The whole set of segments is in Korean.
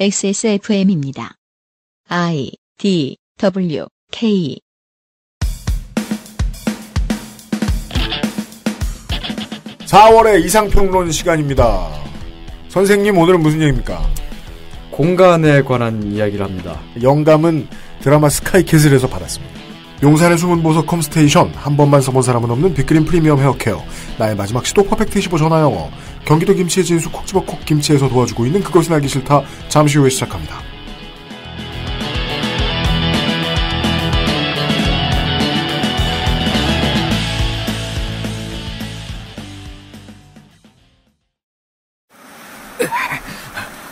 XSFM입니다. I D W K 4월의 이상평론 시간입니다. 선생님, 오늘은 무슨 얘기입니까? 공간에 관한 이야기를 합니다. 영감은 드라마 스카이캐슬에서 받았습니다. 용산의 숨은 보석 컴스테이션, 한 번만 써본 사람은 없는 빅그린 프리미엄 헤어케어, 나의 마지막 시도 퍼펙트 15 전화영어, 경기도 김치의 진수 콕 집어 콕 김치에서 도와주고 있는 그것은 알기 싫다, 잠시 후에 시작합니다.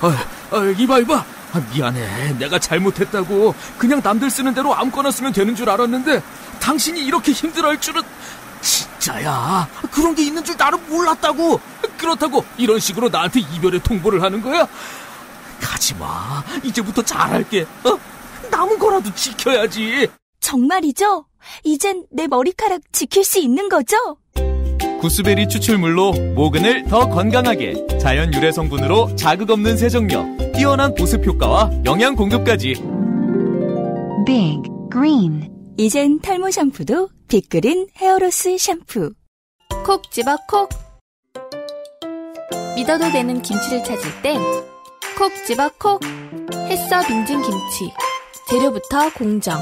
아, 아, 이봐, 이봐. 아, 미안해. 내가 잘못했다고. 그냥 남들 쓰는 대로 아무거나 쓰면 되는 줄 알았는데, 당신이 이렇게 힘들어할 줄은, 진짜야. 그런 게 있는 줄 나는 몰랐다고. 그렇다고 이런 식으로 나한테 이별의 통보를 하는 거야? 가지 마. 이제부터 잘할게. 어? 남은 거라도 지켜야지. 정말이죠? 이젠 내 머리카락 지킬 수 있는 거죠? 구스베리 추출물로 모근을 더 건강하게 자연 유래 성분으로 자극 없는 세정력 뛰어난 보습 효과와 영양 공급까지. Big Green. 이젠 탈모 샴푸도 빅그린 헤어로스 샴푸. 콕 집어 콕. 믿어도 되는 김치를 찾을 땐 콕 집어 콕. 햇서 빙진 김치 재료부터 공정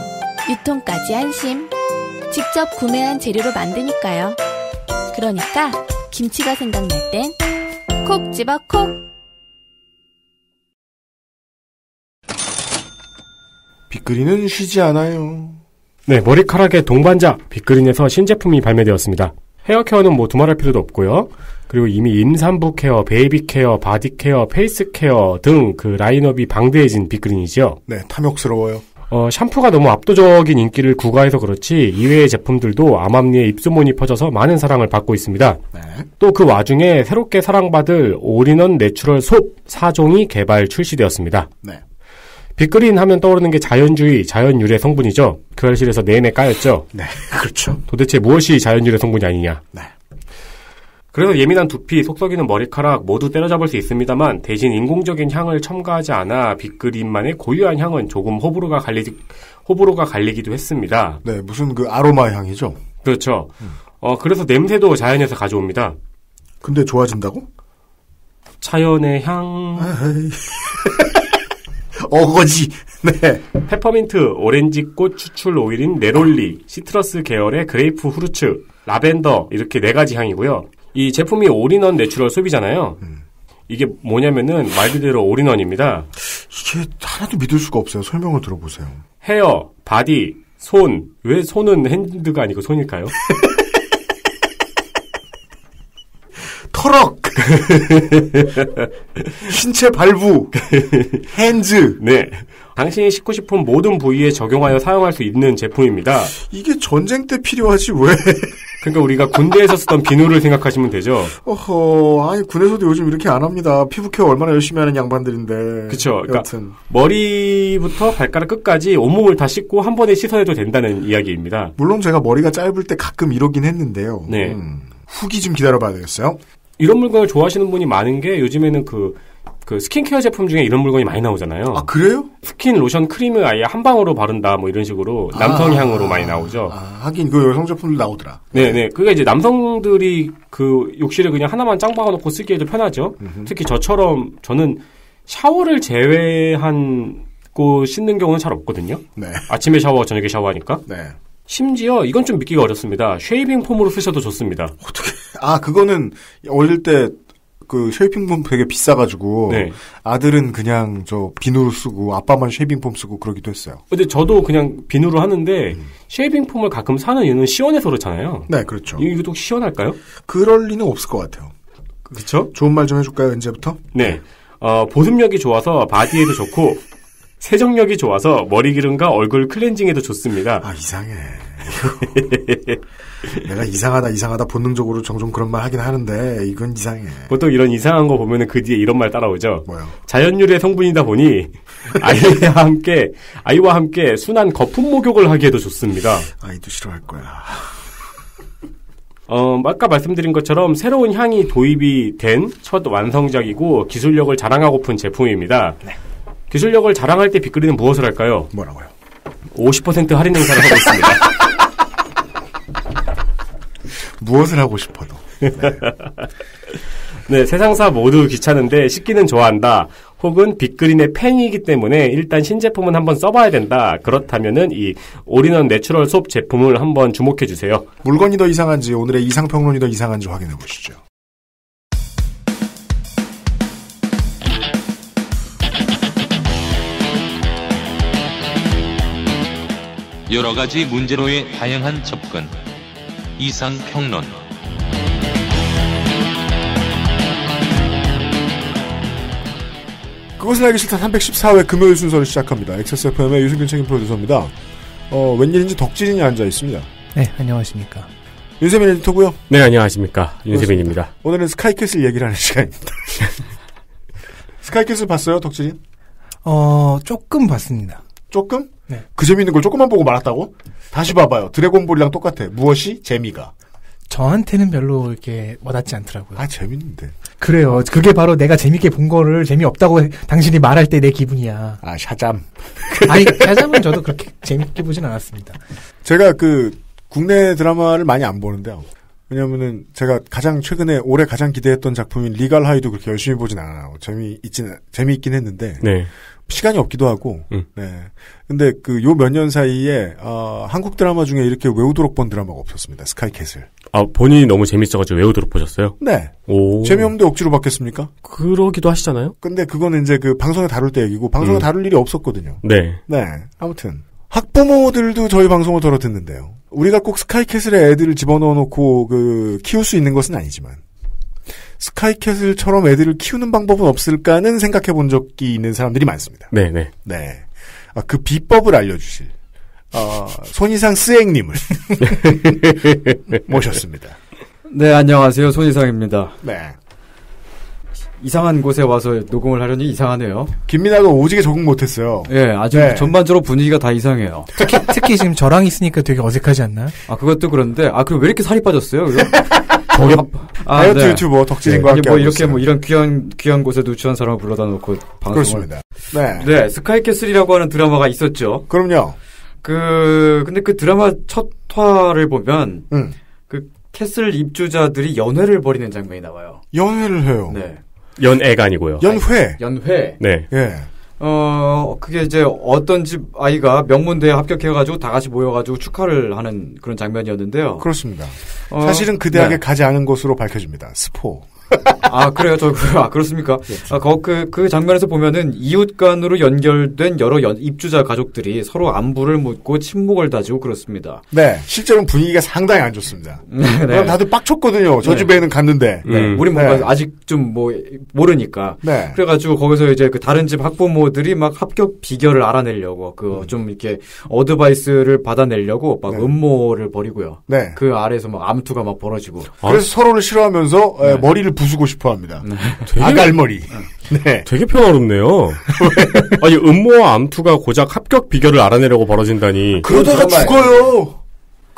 유통까지 안심. 직접 구매한 재료로 만드니까요 그러니까 김치가 생각날 땐 콕 집어 콕 빅그린은 쉬지 않아요. 네, 머리카락의 동반자 빅그린에서 신제품이 발매되었습니다. 헤어 케어는 뭐 두말할 필요도 없고요. 그리고 이미 임산부 care, baby care, body care, face care 등 그 라인업이 방대해진 빅그린이죠. 네, 탐욕스러워요. 어, 샴푸가 너무 압도적인 인기를 구가해서 그렇지 이외의 제품들도 암암리에 입소문이 퍼져서 많은 사랑을 받고 있습니다. 네. 또그 와중에 새롭게 사랑받을 all-in-one natural soap 4종이 개발 출시되었습니다. 네. 빅그린 하면 떠오르는 게 자연주의, 자연유래 성분이죠. 그 알실에서 내내 까였죠. 네, 그렇죠. 도대체 무엇이 자연유래 성분이 아니냐. 네. 그래서 예민한 두피, 속썩이는 머리카락 모두 때려잡을 수 있습니다만 대신 인공적인 향을 첨가하지 않아 빅그린만의 고유한 향은 조금 호불호가 갈리 호불호가 갈리기도 했습니다. 네, 무슨 그 아로마 향이죠. 그렇죠. 어 그래서 냄새도 자연에서 가져옵니다. 근데 좋아진다고? 자연의 향. 어거지. 네. 페퍼민트, 오렌지꽃 추출 오일인 neroli, citrus 계열의 grapefruit, 라벤더 이렇게 네 가지 향이고요. 이 제품이 all-in-one natural soap이잖아요. 이게 뭐냐면은 말 그대로 all-in-one입니다. 이게 하나도 믿을 수가 없어요. 설명을 들어보세요. hair, body, 손. 왜 손은 hand가 아니고 손일까요? 터럭. 신체 발부. 핸즈. 네. 당신이 씻고 싶은 모든 부위에 적용하여 사용할 수 있는 제품입니다. 이게 전쟁 때 필요하지 왜? 그러니까 우리가 군대에서 쓰던 비누를 생각하시면 되죠. 어허, 아니 군에서도 요즘 이렇게 안 합니다. 피부 케어 얼마나 열심히 하는 양반들인데. 그쵸. 그러니까 머리부터 발가락 끝까지 온몸을 다 씻고 한 번에 씻어내도 된다는 이야기입니다. 물론 제가 머리가 짧을 때 가끔 이러긴 했는데요. 네. 음, 후기 좀 기다려봐야 되겠어요. 이런 물건을 좋아하시는 분이 많은 게 요즘에는 그, 그 스킨케어 제품 중에 이런 물건이 많이 나오잖아요. 아 그래요? 스킨 로션 크림을 아예 한 방으로 바른다 뭐 이런 식으로 남성향으로 아, 많이 나오죠. 아, 하긴 그 여성 제품도 나오더라. 네네. 그게 이제 남성들이 그 욕실에 그냥 하나만 짱 박아놓고 쓰기에도 편하죠. 특히 저처럼 저는 샤워를 제외한 고 씻는 경우는 잘 없거든요. 네. 아침에 샤워, 저녁에 샤워하니까. 네. 심지어 이건 좀 믿기가 어렵습니다. shaving foam으로 쓰셔도 좋습니다. 아 그거는 어릴 때 그 shaving foam 되게 비싸가지고 네. 아들은 그냥 저 비누로 쓰고 아빠만 shaving foam 쓰고 그러기도 했어요. 근데 저도 그냥 비누로 하는데 shaving foam을 가끔 사는 이유는 시원해서 그렇잖아요. 네, 그렇죠. 이거 또 시원할까요? 그럴 리는 없을 것 같아요. 그렇죠? 좋은 말 좀 해줄까요, 언제부터? 네. 어, 보습력이 좋아서 바디에도 좋고 세정력이 좋아서 머리 기름과 얼굴 클렌징에도 좋습니다. 아 이상해. 내가 이상하다 이상하다 본능적으로 종종 그런 말 하긴 하는데 이건 이상해. 보통 이런 이상한 거 보면은 그 뒤에 이런 말 따라오죠. 뭐요? 자연유래 성분이다 보니 아이와 함께 아이와 함께 순한 거품 목욕을 하기에도 좋습니다. 아이도 싫어할 거야. 어, 아까 말씀드린 것처럼 새로운 향이 도입이 된 첫 완성작이고 기술력을 자랑하고픈 제품입니다. 기술력을 자랑할 때 빅그린은 무엇을 할까요? 뭐라고요? 50% 할인 행사를 하고 있습니다. 무엇을 하고 싶어도. 네, 세상사 모두 귀찮은데 씻기는 좋아한다. 혹은 빅그린의 팬이기 때문에 일단 신제품은 한번 써봐야 된다. 그렇다면은 이 all-in-one natural soap 제품을 한번 주목해 주세요. 물건이 더 이상한지 오늘의 이상평론이 더 이상한지 확인해 보시죠. 여러 가지 문제로의 다양한 접근. 이상 평론. 그것은 알기 싫다 314회 금요일 순서를 시작합니다. XSFM의 유승균 책임 프로듀서입니다. 어, 웬일인지 덕질인이 앉아 있습니다. 네, 안녕하십니까. 윤세민 에디터고요. 네, 안녕하십니까. 윤세민입니다. 오늘은 스카이캐슬 얘기를 하는 시간입니다. 스카이캐슬 봤어요, 덕질인? 어, 조금 봤습니다. 조금? 네. 그 재밌는 걸 조금만 보고 말았다고? 다시 봐봐요. 드래곤볼이랑 똑같아. 무엇이? 재미가. 저한테는 별로 이렇게 와닿지 않더라고요. 아, 재밌는데. 그래요. 그게 바로 내가 재밌게 본 거를 재미없다고 당신이 말할 때 내 기분이야. 아, 샤잠. 아니, 샤잠은 저도 그렇게 재밌게 보진 않았습니다. 제가 그, 국내 드라마를 많이 안 보는데요. 왜냐면은 제가 가장 최근에 올해 가장 기대했던 작품인 리갈 하이도 그렇게 열심히 보진 않아요. 재미 있진, 재미있긴 했는데. 네. 시간이 없기도 하고. 음. 네. 근데 그 요 몇 년 사이에, 어, 한국 드라마 중에 이렇게 외우도록 본 드라마가 없었습니다. 스카이캐슬. 아, 본인이 너무 재밌어가지고 외우도록 보셨어요? 네. 오. 재미없는데 억지로 받겠습니까? 그러기도 하시잖아요? 근데 그거는 이제 그 방송에 다룰 때 얘기고 방송에 음. 다룰 일이 없었거든요. 네. 네. 아무튼 학부모들도 저희 방송을 들어 듣는데요. 우리가 꼭 스카이캐슬에 애들을 집어넣어 놓고 그 키울 수 있는 것은 아니지만 스카이캐슬처럼 애들을 키우는 방법은 없을까는 생각해 본 적이 있는 사람들이 많습니다. 네, 네. 네. 아, 그 비법을 알려주실 어, 손이상 스앵님을 모셨습니다. 네, 안녕하세요. 손이상입니다. 네. 이상한 곳에 와서 녹음을 하려니 이상하네요. 김민아도 오지게 적응 못했어요. 예, 아주 네. 전반적으로 분위기가 다 이상해요. 특히, 특히 지금 저랑 있으니까 되게 어색하지 않나요? 아, 그것도 그런데, 아, 그럼 왜 이렇게 살이 빠졌어요? 거기 아, 다이어트 네. 유튜버 덕질인과 함께 뭐 하고 이렇게 있어요. 뭐 이런 귀한, 귀한 곳에 누추한 사람을 불러다 놓고 방송을. 그렇습니다. 네. 네, 스카이캐슬이라고 하는 드라마가 있었죠. 그럼요. 그, 근데 그 드라마 첫 화를 보면, 음. 그 캐슬 입주자들이 연회를 벌이는 장면이 나와요. 연회를 해요. 네. 연애가 아니고요. 연회. 연회. 네. 예. 어, 그게 이제 어떤 집 아이가 명문대에 합격해가지고 다 같이 모여가지고 축하를 하는 그런 장면이었는데요. 그렇습니다. 어, 사실은 그 대학에 네. 가지 않은 것으로 밝혀집니다. 스포. 아, 그래요? 저, 그, 아, 그렇습니까? 아, 거, 그, 그 장면에서 보면은 이웃 간으로 연결된 여러 연- 입주자 가족들이 서로 안부를 묻고 침묵을 다지고 그렇습니다. 네. 실제로는 분위기가 상당히 안 좋습니다. 네, 그럼 다들 빡쳤거든요. 저 네. 집에는 갔는데. 네, 음. 우리 뭔가 네. 아직 좀 뭐, 모르니까. 네. 그래가지고 거기서 이제 그 다른 집 학부모들이 막 합격 비결을 알아내려고 그좀 이렇게 어드바이스를 받아내려고 막 음. 네. 음모를 벌이고요. 네. 그 아래에서 막 암투가 막 벌어지고. 그래서 서로를 싫어하면서 에, 네. 머리를 부수고 싶어 합니다. 되게, 아갈머리. 네. 되게 평화롭네요. 아니, 음모와 암투가 고작 합격 비결을 알아내려고 벌어진다니. 그러다가 죽어요.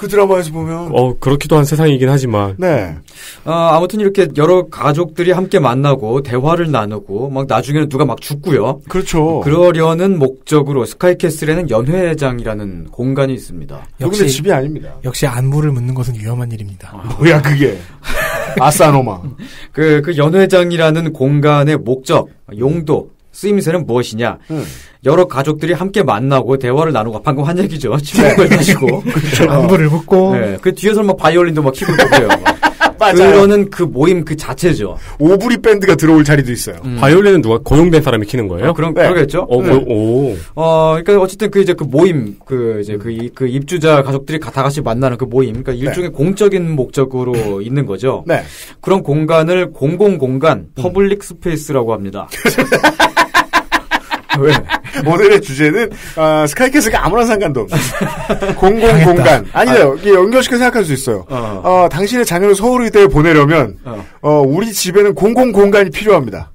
그 드라마에서 보면. 어, 그렇기도 한 세상이긴 하지만. 네. 아, 아무튼 이렇게 여러 가족들이 함께 만나고 대화를 나누고 막 나중에는 누가 막 죽고요. 그렇죠. 그러려는 목적으로 스카이캐슬에는 연회장이라는 공간이 있습니다. 근데 역시, 집이 아닙니다. 역시 안부를 묻는 것은 위험한 일입니다. 뭐야 그게. 아싸노마. 그, 그 연회장이라는 공간의 목적, 용도, 쓰임새는 무엇이냐? 음. 여러 가족들이 함께 만나고 대화를 나누고 방금 한 얘기죠. 침묵을 다시고. 안부를 묻고 네. 그 뒤에서 막 바이올린도 막 키고 그래요. 맞아요. 그러는 그 모임 그 자체죠. 오브리 밴드가 들어올 자리도 있어요. 바이올린은 누가 고용된 사람이 키는 거예요? 아, 그럼 네. 그러겠죠. 어, 네. 뭐, 오. 어, 그러니까 어쨌든 그 이제 그 모임, 그 이제 그, 이- 그 입주자 가족들이 가- 다 같이 만나는 그 모임, 그러니까 일종의 공적인 목적으로 있는 거죠. 네. 그런 공간을 공공 공간, public space라고 합니다. 왜? 오늘의 주제는 아, 스카이캐슬과 아무런 상관도 없어요. 공공 공간. 아니요. 이게 연결시켜 생각할 수 있어요. 어. 어, 당신의 자녀를 서울의대에 보내려면 어. 어, 우리 집에는 공공 공간이 필요합니다.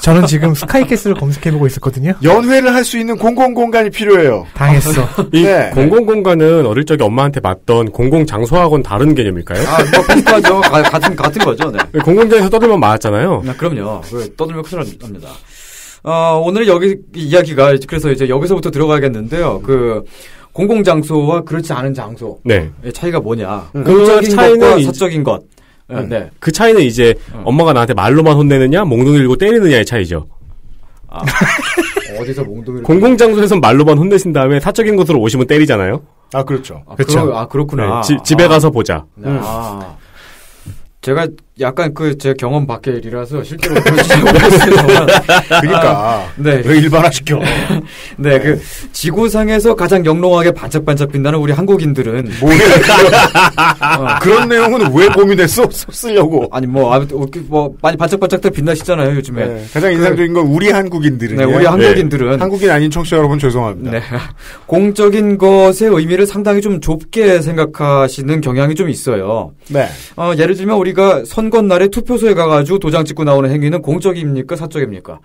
저는 지금 스카이캐슬을 검색해보고 있었거든요. 연회를 할 수 있는 공공 공간이 필요해요. 당했어. 이 네. 공공 공간은 어릴 적에 엄마한테 맞던 공공 장소하고는 다른 개념일까요? 아, 뭐 비슷하죠. 가- 같은 같은 거죠. 네. 공공장에서 떠들면 맞았잖아요. 아, 그럼요. 그 떠들면 큰일 납니다. 어, 오늘 여기 이야기가 그래서 이제 여기서부터 들어가야겠는데요. 그 공공 장소와 그렇지 않은 장소의 네. 차이가 뭐냐? 그 공적인 차이는 사적인 것. 네, 음. 네. 그 차이는 이제 어. 엄마가 나한테 말로만 혼내느냐, 몽둥이 들고 때리느냐의 차이죠. 어디서 몽둥이를 공공 장소에선 말로만 혼내신 다음에 사적인 곳으로 오시면 때리잖아요. 아 그렇죠. 아, 그쵸. 그러, 아 그렇구나. 네, 지- 집에 아. 가서 보자. 아. 제가 약간 그 제 경험 밖의 일이라서 실제로 그런지 모르겠어요. 그러니까 네. 왜 일반화시켜? 네, 그 지구상에서 가장 영롱하게 반짝반짝 빛나는 우리 한국인들은 뭐래? 그런 내용은 왜 고민했어? 쓰려고. 아니 뭐 아무튼 뭐 많이 반짝반짝들 빛나시잖아요 요즘에. 네, 가장 인상적인 건 우리 한국인들은. 네, 우리 한국인들은 한국인 아닌 청취자 여러분 죄송합니다. 네. 공적인 것의 의미를 상당히 좀 좁게 생각하시는 경향이 좀 있어요. 네. 어, 예를 들면 우리가 선거 날에 투표소에 가가지고 도장 찍고 나오는 행위는 공적입니까 사적입니까?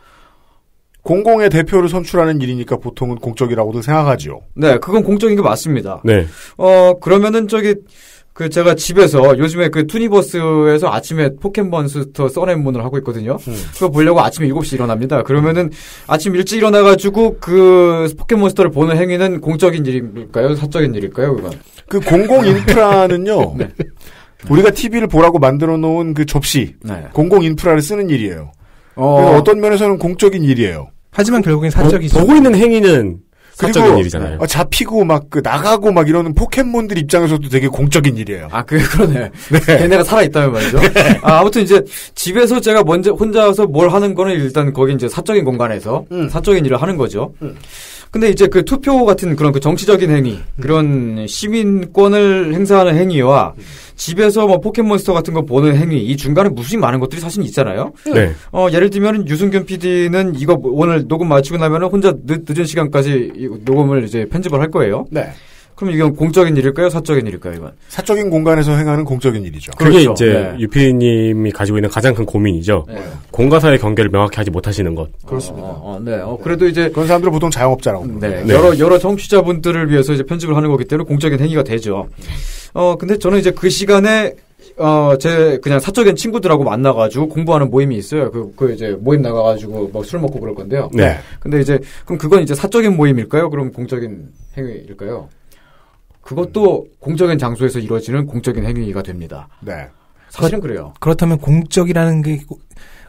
공공의 대표를 선출하는 일이니까 보통은 공적이라고도 생각하지요. 네, 그건 공적인 게 맞습니다. 네. 어, 그러면은 저기, 그 제가 집에서 요즘에 그 투니버스에서 아침에 포켓몬스터 써낸문을 하고 있거든요. 그거 보려고 아침에 7시 일어납니다. 그러면은 아침 일찍 일어나 가지고 그 포켓몬스터를 보는 행위는 공적인 일일까요? 사적인 일일까요? 그건? 그 공공 인프라는요. 네. 우리가 TV를 보라고 만들어 놓은 그 접시, 네. 공공 인프라를 쓰는 일이에요. 어, 어떤 면에서는 공적인 일이에요. 하지만 결국엔 사적이죠. 보고 있는 행위는 사적인 그리고 일이잖아요. 어, 잡히고 막 그 나가고 막 이러는 포켓몬들 입장에서도 되게 공적인 일이에요. 아, 그, 그러네. 걔네가 살아있다면 말이죠. 아, 아무튼 이제 집에서 제가 먼저 혼자서 뭘 하는 거는 일단 거기 이제 사적인 공간에서 음. 사적인 일을 하는 거죠. 근데 이제 그 투표 같은 그런 그 정치적인 행위, 그런 시민권을 행사하는 행위와 집에서 뭐 포켓몬스터 같은 거 보는 행위, 이 중간에 무수히 많은 것들이 사실 있잖아요. 네. 어, 예를 들면 유승균 PD는 이거 오늘 녹음 마치고 나면은 혼자 늦, 늦은 시간까지 이 녹음을 이제 편집을 할 거예요. 네. 그럼 이건 공적인 일일까요? 사적인 일일까요? 이건? 사적인 공간에서 행하는 공적인 일이죠. 그게 그렇죠. 이제 네. 유피님이 가지고 있는 가장 큰 고민이죠. 네. 공과사의 경계를 명확히 하지 못하시는 것. 그렇습니다. 어, 어, 네. 어, 그래도 이제 그런 사람들은 보통 자영업자라고. 네. 네. 여러 여러 청취자분들을 위해서 이제 편집을 하는 거기 때문에 공적인 행위가 되죠. 어 근데 저는 이제 그 시간에 어 제 그냥 사적인 친구들하고 만나가지고 공부하는 모임이 있어요. 그 그 이제 모임 나가가지고 뭐술 먹고 그럴 건데요. 네. 근데 이제 그럼 그건 이제 사적인 모임일까요? 그럼 공적인 행위일까요? 그것도 공적인 장소에서 이루어지는 공적인 행위가 됩니다. 네. 사실은 그래요. 그렇다면 공적이라는 게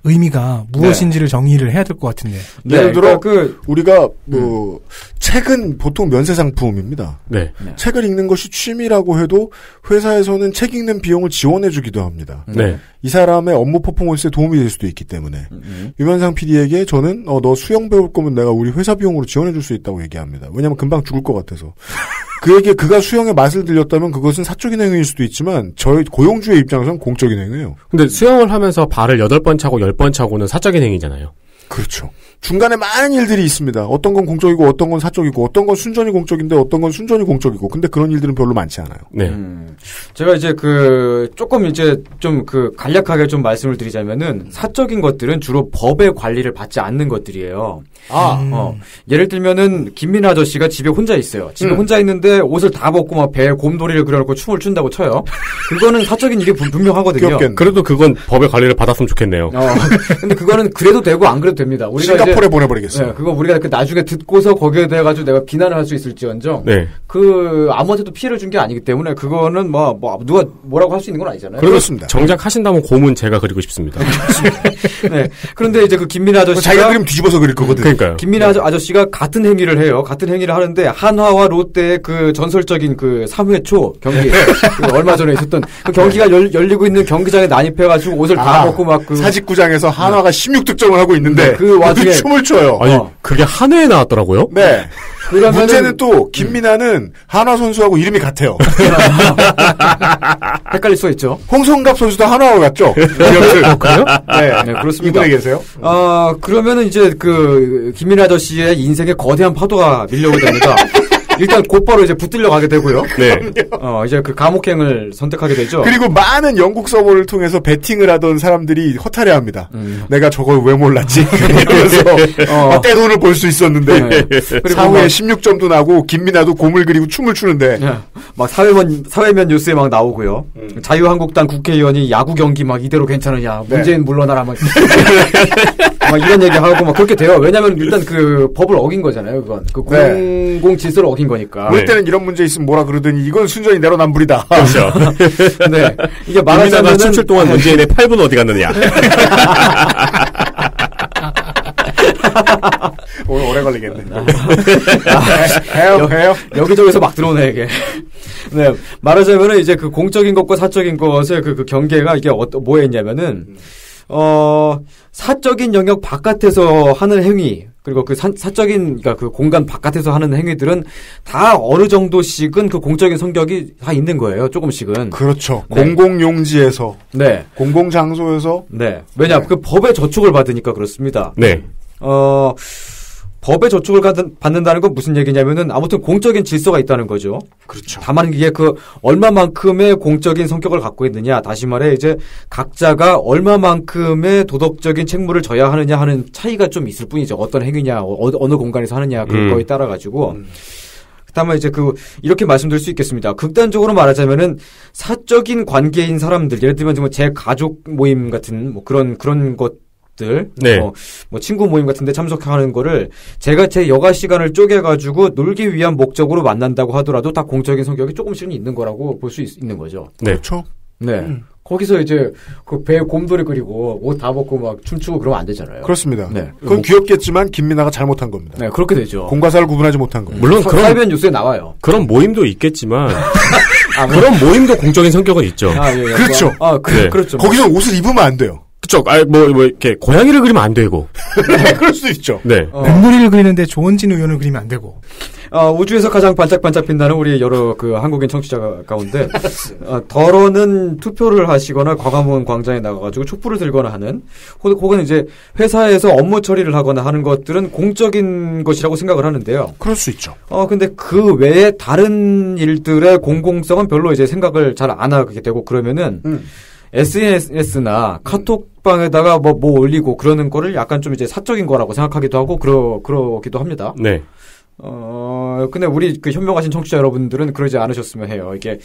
의미가 무엇인지를 정의를 해야 될 것 같은데. 예를 들어 그러니까 그 우리가 뭐 책은 보통 면세 상품입니다. 네. 책을 읽는 것이 취미라고 해도 회사에서는 책 읽는 비용을 지원해주기도 합니다. 네. 이 사람의 업무 퍼포먼스에 도움이 될 수도 있기 때문에 음, 유면상 PD에게 저는 어, 너 수영 배울 거면 내가 우리 회사 비용으로 지원해 줄 수 있다고 얘기합니다. 왜냐하면 금방 죽을 것 같아서. 그에게 그가 수영의 맛을 들렸다면 그것은 사적인 행위일 수도 있지만 저희 고용주의 입장에서는 공적인 행위예요. 근데 수영을 하면서 발을 8번 차고 10번 차고는 사적인 행위잖아요. 그렇죠. 중간에 많은 일들이 있습니다. 어떤 건 공적이고 어떤 건 사적이고 어떤 건 순전히 공적인데 어떤 건 순전히 공적이고 근데 그런 일들은 별로 많지 않아요. 네. 음, 제가 이제 그 조금 이제 좀 그 간략하게 좀 말씀을 드리자면은 사적인 것들은 주로 법의 관리를 받지 않는 것들이에요. 아, 어, 예를 들면은 김민 아저씨가 집에 혼자 있어요. 집에 음. 혼자 있는데 옷을 다 벗고 막 배에 곰돌이를 그려놓고 춤을 춘다고 쳐요. 그거는 사적인 일이 분- 분명하거든요. 귀엽겠네. 그래도 그건 법의 관리를 받았으면 좋겠네요. 어, 근데 그거는 그래도 되고 안 그래도 됩니다. 우리가 싱가포르에 이제 보내버리겠어요. 네, 그거 우리가 그 나중에 듣고서 거기에 대해 가지고 내가 비난을 할 수 있을지언정 네. 그 아무한테도 피해를 준 게 아니기 때문에 그거는 뭐, 뭐 누가 뭐라고 할 수 있는 건 아니잖아요. 그렇습니다. 정작 하신다면 곰은 제가 그리고 싶습니다. 네. 그런데 이제 그 김민 아저씨가 자기가 그림 뒤집어서 그릴 거거든. 그러니까요. 김민아 아저- 아저씨가 같은 행위를 해요. 같은 행위를 하는데 한화와 롯데의 그 전설적인 그 3회 초 경기 그 얼마 전에 있었던 그 경기가 열, 열리고 있는 경기장에 난입해 가지고 옷을 다 아, 벗고 막그 사직구장에서 한화가 16득점을 하고 있는데 그 와중에- 춤을 춰요. 아니, 어. 그게 한 해에 나왔더라고요? 네. 그러면은- 문제는 또 김민아는 한화 선수하고 이름이 같아요. 헷갈릴 수가 있죠. 홍성갑 선수도 한화와 같죠? 기억을. 그래요? 네. 네, 그렇습니다. 이분에 계세요? 아 그러면은 이제 그 김민아 아저씨의 인생에 거대한 파도가 밀려오게 됩니다. 일단 곧바로 이제 붙들려 가게 되고요. 네. 어 이제 그 감옥행을 선택하게 되죠. 그리고 많은 영국 서버를 통해서 베팅을 하던 사람들이 허탈해합니다. 음. 내가 저걸 왜 몰랐지? 이러면서 어. 아, 떼돈을 벌수 있었는데 네. 그리고 사후에 막- 16점도 나고 김민아도 곰을 그리고 춤을 추는데 예. 막 사회면 사회면 뉴스에 막 나오고요. 자유한국당 국회의원이 야구 경기 막 이대로 괜찮으냐? 네. 문재인 물러나라 막. 막 이런 얘기하고 막 그렇게 돼요. 왜냐면 일단 그 법을 어긴 거잖아요. 그건 그 네. 공공 질서를 어긴 거니까. 올 때는 이런 문제 있으면 뭐라 그러더니 이건 순전히 내로남불이다. 그렇죠. 네. 이게 말하자면은 추출 동안 문재인의 8분 어디 갔느냐. 오늘 오래 걸리겠네. 아, 해요, 해요. 여기저기서 막 들어오네 이게. 네 말하자면은 이제 그 공적인 것과 사적인 것의 그, 그 경계가 이게 어떤 뭐였냐면은 어 사적인 영역 바깥에서 하는 행위 그리고 그 사, 사적인 그러니까 그 공간 바깥에서 하는 행위들은 다 어느 정도씩은 그 공적인 성격이 다 있는 거예요 조금씩은. 그렇죠. 네. 공공용지에서, 네. 공공장소에서, 네. 왜냐 그 법의 저촉을 받으니까 그렇습니다. 네. 어, 법의 받은- 받는다는 건 무슨 얘기냐면은 아무튼 공적인 질서가 있다는 거죠. 그렇죠. 다만 이게 그 얼마만큼의 공적인 성격을 갖고 있느냐, 다시 말해 이제 각자가 얼마만큼의 도덕적인 책무를 져야 하느냐 하는 차이가 좀 있을 뿐이죠. 어떤 행위냐, 어, 어느 공간에서 하느냐 그런 음. 거에 따라 가지고. 다만 이제 그 이렇게 말씀드릴 수 있겠습니다. 극단적으로 말하자면은 사적인 관계인 사람들, 예를 들면 뭐제 가족 모임 같은 뭐 그런 그런 것 들, 네. 어, 뭐 친구 모임 같은데 참석하는 거를 제가 제 여가 시간을 쪼개 가지고 놀기 위한 목적으로 만난다고 하더라도 다 공적인 성격이 조금씩은 있는 거라고 볼 수 있는 거죠. 네. 그렇죠. 네. 거기서 이제 그 배에 곰돌이 그리고 옷 다 벗고 막 춤추고 그러면 안 되잖아요. 그렇습니다. 네. 그건 귀엽겠지만 김민아가 잘못한 겁니다. 네, 그렇게 되죠. 공과사를 구분하지 못한 겁니다. 물론 사- 그런 사회변 뉴스에 나와요. 그런 모임도 있겠지만 아, 뭐- 그런 모임도 공적인 성격은 있죠. 아, 예, 예. 그렇죠. 아, 그, 네. 그렇죠. 거기서 옷을 입으면 안 돼요. 그쵸. 아, 뭐, 뭐, 이렇게, 고양이를 그리면 안 되고. 그럴 수도 있죠. 네. 어. 뱃놀이를 그리는데 조원진 의원을 그리면 안 되고. 어, 우주에서 가장 반짝반짝 빛나는 우리 여러 그 한국인 청취자 가운데 어, 덜어는 투표를 하시거나 광화문 광장에 나가가지고 촛불을 들거나 하는 혹- 혹은 이제 회사에서 업무 처리를 하거나 하는 것들은 공적인 것이라고 생각을 하는데요. 그럴 수 있죠. 어 근데 그 외에 다른 일들의 공공성은 별로 이제 생각을 잘 안 하게 되고 그러면은 음. SNS나 카톡방에다가 뭐, 뭐 올리고 그러는 거를 약간 좀 이제 사적인 거라고 생각하기도 하고 그러, 그러기도 합니다. 네. 어, 근데 우리 그 현명하신 청취자 여러분들은 그러지 않으셨으면 해요. 이게,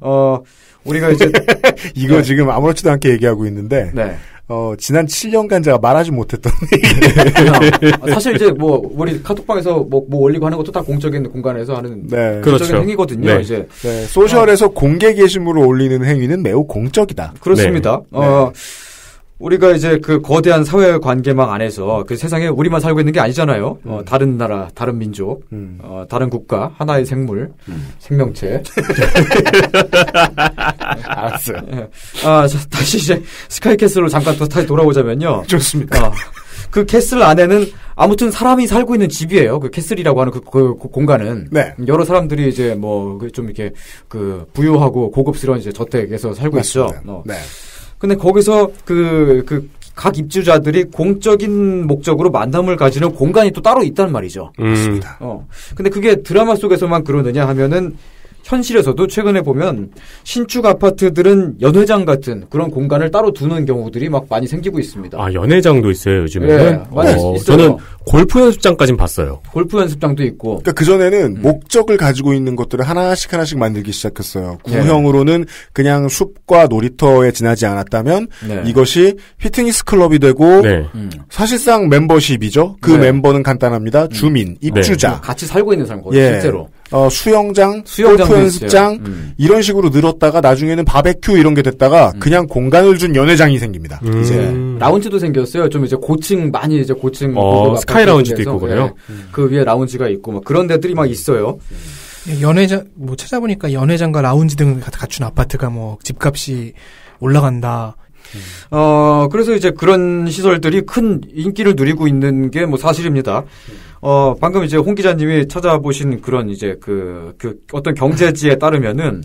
어, 우리가 이제, 이거 네. 지금 아무렇지도 않게 얘기하고 있는데, 네. 어, 지난 7년간 제가 말하지 못했던 어, 사실 이제 뭐, 우리 카톡방에서 뭐, 뭐 올리고 하는 것도 다 공적인 공간에서 하는 네. 공적인 그렇죠. 행위거든요, 네. 이제. 네, 소셜에서 공개 게시물을 올리는 행위는 매우 공적이다. 그렇습니다. 어, 우리가 이제 그 거대한 사회 관계망 안에서 그 세상에 우리만 살고 있는 게 아니잖아요. 어, 다른 나라, 다른 민족, 음. 어, 다른 국가, 하나의 생물, 생명체. 알았어요. 예. 아, 자, 다시 이제 스카이캐슬로 잠깐 또 다시 돌아오자면요. 좋습니다. 아, 그 캐슬 안에는 아무튼 사람이 살고 있는 집이에요. 그 캐슬이라고 하는 그, 그- 그 공간은 네. 여러 사람들이 이제 뭐 좀 이렇게 그 부유하고 고급스러운 이제 저택에서 살고 맞습니다. 있죠. 어. 네. 근데 거기서 그 그 각 입주자들이 공적인 목적으로 만남을 가지는 공간이 또 따로 있단 말이죠. 음. 어. 근데 그게 드라마 속에서만 그러느냐 하면은 현실에서도 최근에 보면 신축 아파트들은 연회장 같은 그런 공간을 따로 두는 경우들이 막 많이 생기고 있습니다. 아, 연회장도 있어요, 요즘에는? 예, 많이 있어요. 저는 골프 연습장까진 봤어요. 골프 연습장도 있고. 그러니까 그 전에는 음. 목적을 가지고 있는 것들을 하나씩 하나씩 만들기 시작했어요. 네. 구형으로는 그냥 숲과 놀이터에 지나지 않았다면 네. 이것이 피트니스 클럽이 되고 네. 음. 사실상 멤버십이죠. 그 네. 멤버는 간단합니다. 주민, 입주자. 같이 살고 있는 사람 거죠, 예. 실제로. 어, 수영장, 수영장도 골프 연습장. 음. 이런 식으로 늘었다가 나중에는 바베큐 이런 게 됐다가 그냥 공간을 준 연회장이 생깁니다. 음. 이제 라운지도 생겼어요. 좀 이제 고층 많이 이제 고층 어, 스카이 라운지도 있고 그래요? 예, 그 위에 라운지가 있고 막 그런 데들이 막 있어요. 연회장 뭐 찾아보니까 연회장과 라운지 등을 가- 갖춘 아파트가 뭐 집값이 올라간다. 어, 그래서 이제 그런 시설들이 큰 인기를 누리고 있는 게 뭐 사실입니다. 어, 방금 이제 홍 기자님이 찾아보신 그런 이제 그, 그 어떤 경제지에 따르면은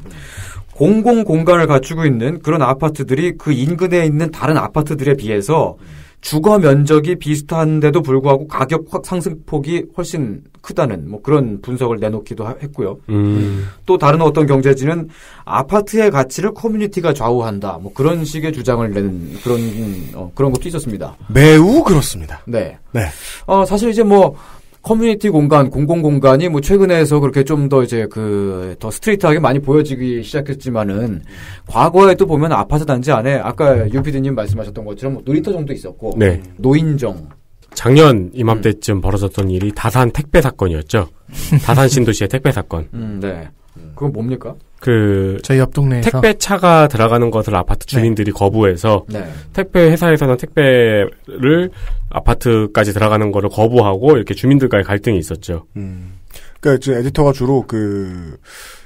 공공 공간을 갖추고 있는 그런 아파트들이 그 인근에 있는 다른 아파트들에 비해서 주거 면적이 비슷한데도 불구하고 가격 확 상승폭이 훨씬 크다는 뭐 그런 분석을 내놓기도 하- 했고요. 음. 또 다른 어떤 경제지는 아파트의 가치를 커뮤니티가 좌우한다. 뭐 그런 식의 주장을 내는 그런 어, 그런 것도 있었습니다. 매우 그렇습니다. 네. 네. 어 사실 이제 뭐 커뮤니티 공간, 공공 공간이 뭐 최근에서 그렇게 좀 더 이제 그 더 스트레이트하게 많이 보여지기 시작했지만은 과거에도 보면 아파트 단지 안에 아까 유피디님 말씀하셨던 것처럼 뭐 놀이터 정도 있었고 네. 노인정 작년 이맘때쯤 벌어졌던 일이 다산 택배 사건이었죠. 다산 신도시의 택배 사건. 음, 네. 그건 뭡니까? 그 저희 옆 동네에서 택배 차가 들어가는 것을 아파트 주민들이 거부해서 네. 택배 회사에서는 택배를 아파트까지 들어가는 거를 거부하고 이렇게 주민들과의 갈등이 있었죠. 음. 그러니까 이제 에디터가 주로 그,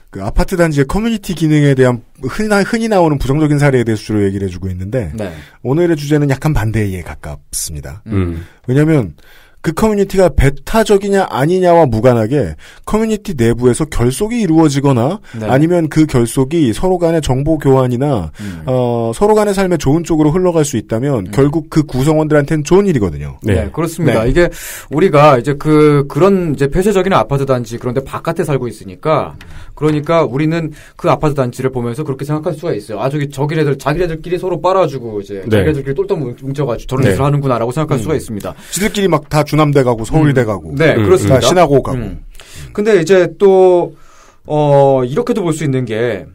그 아파트 단지의 커뮤니티 기능에 대한 흔히, 흔히 나오는 부정적인 사례에 대해서 주로 얘기를 해주고 있는데 네. 오늘의 주제는 약간 반대에 가깝습니다. 음. 왜냐하면 그 커뮤니티가 배타적이냐 아니냐와 무관하게 커뮤니티 내부에서 결속이 이루어지거나 네. 아니면 그 결속이 서로 간의 정보 교환이나 음. 어, 서로 간의 삶에 좋은 쪽으로 흘러갈 수 있다면 결국 그 구성원들한테는 좋은 일이거든요. 네, 그렇습니다. 네. 이게 우리가 이제 그 그런 이제 폐쇄적인 아파트 단지 그런데 바깥에 살고 있으니까 그러니까 우리는 그 아파트 단지를 보면서 그렇게 생각할 수가 있어요. 아 저기 저기네들 자기네들끼리 서로 빨아주고 이제 네. 자기네들끼리 똘똘 뭉- 뭉쳐가지고 저런 네. 짓을 하는구나라고 생각할 음. 수가 있습니다. 지들끼리 막 다 주남대 가고 서울대 가고 네, 그렇습니다. 다 신하고 가고 음. 근데 이제 또, 어, 이렇게도 볼 수 있는 게,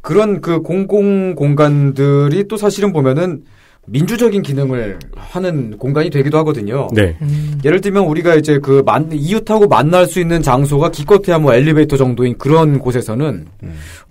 그런 그 공공 공간들이 또 사실은 보면은 민주적인 기능을 하는 공간이 되기도 하거든요. 네. 예를 들면 우리가 이제 그 만, 이웃하고 만날 수 있는 장소가 기껏해야 뭐 엘리베이터 정도인 그런 곳에서는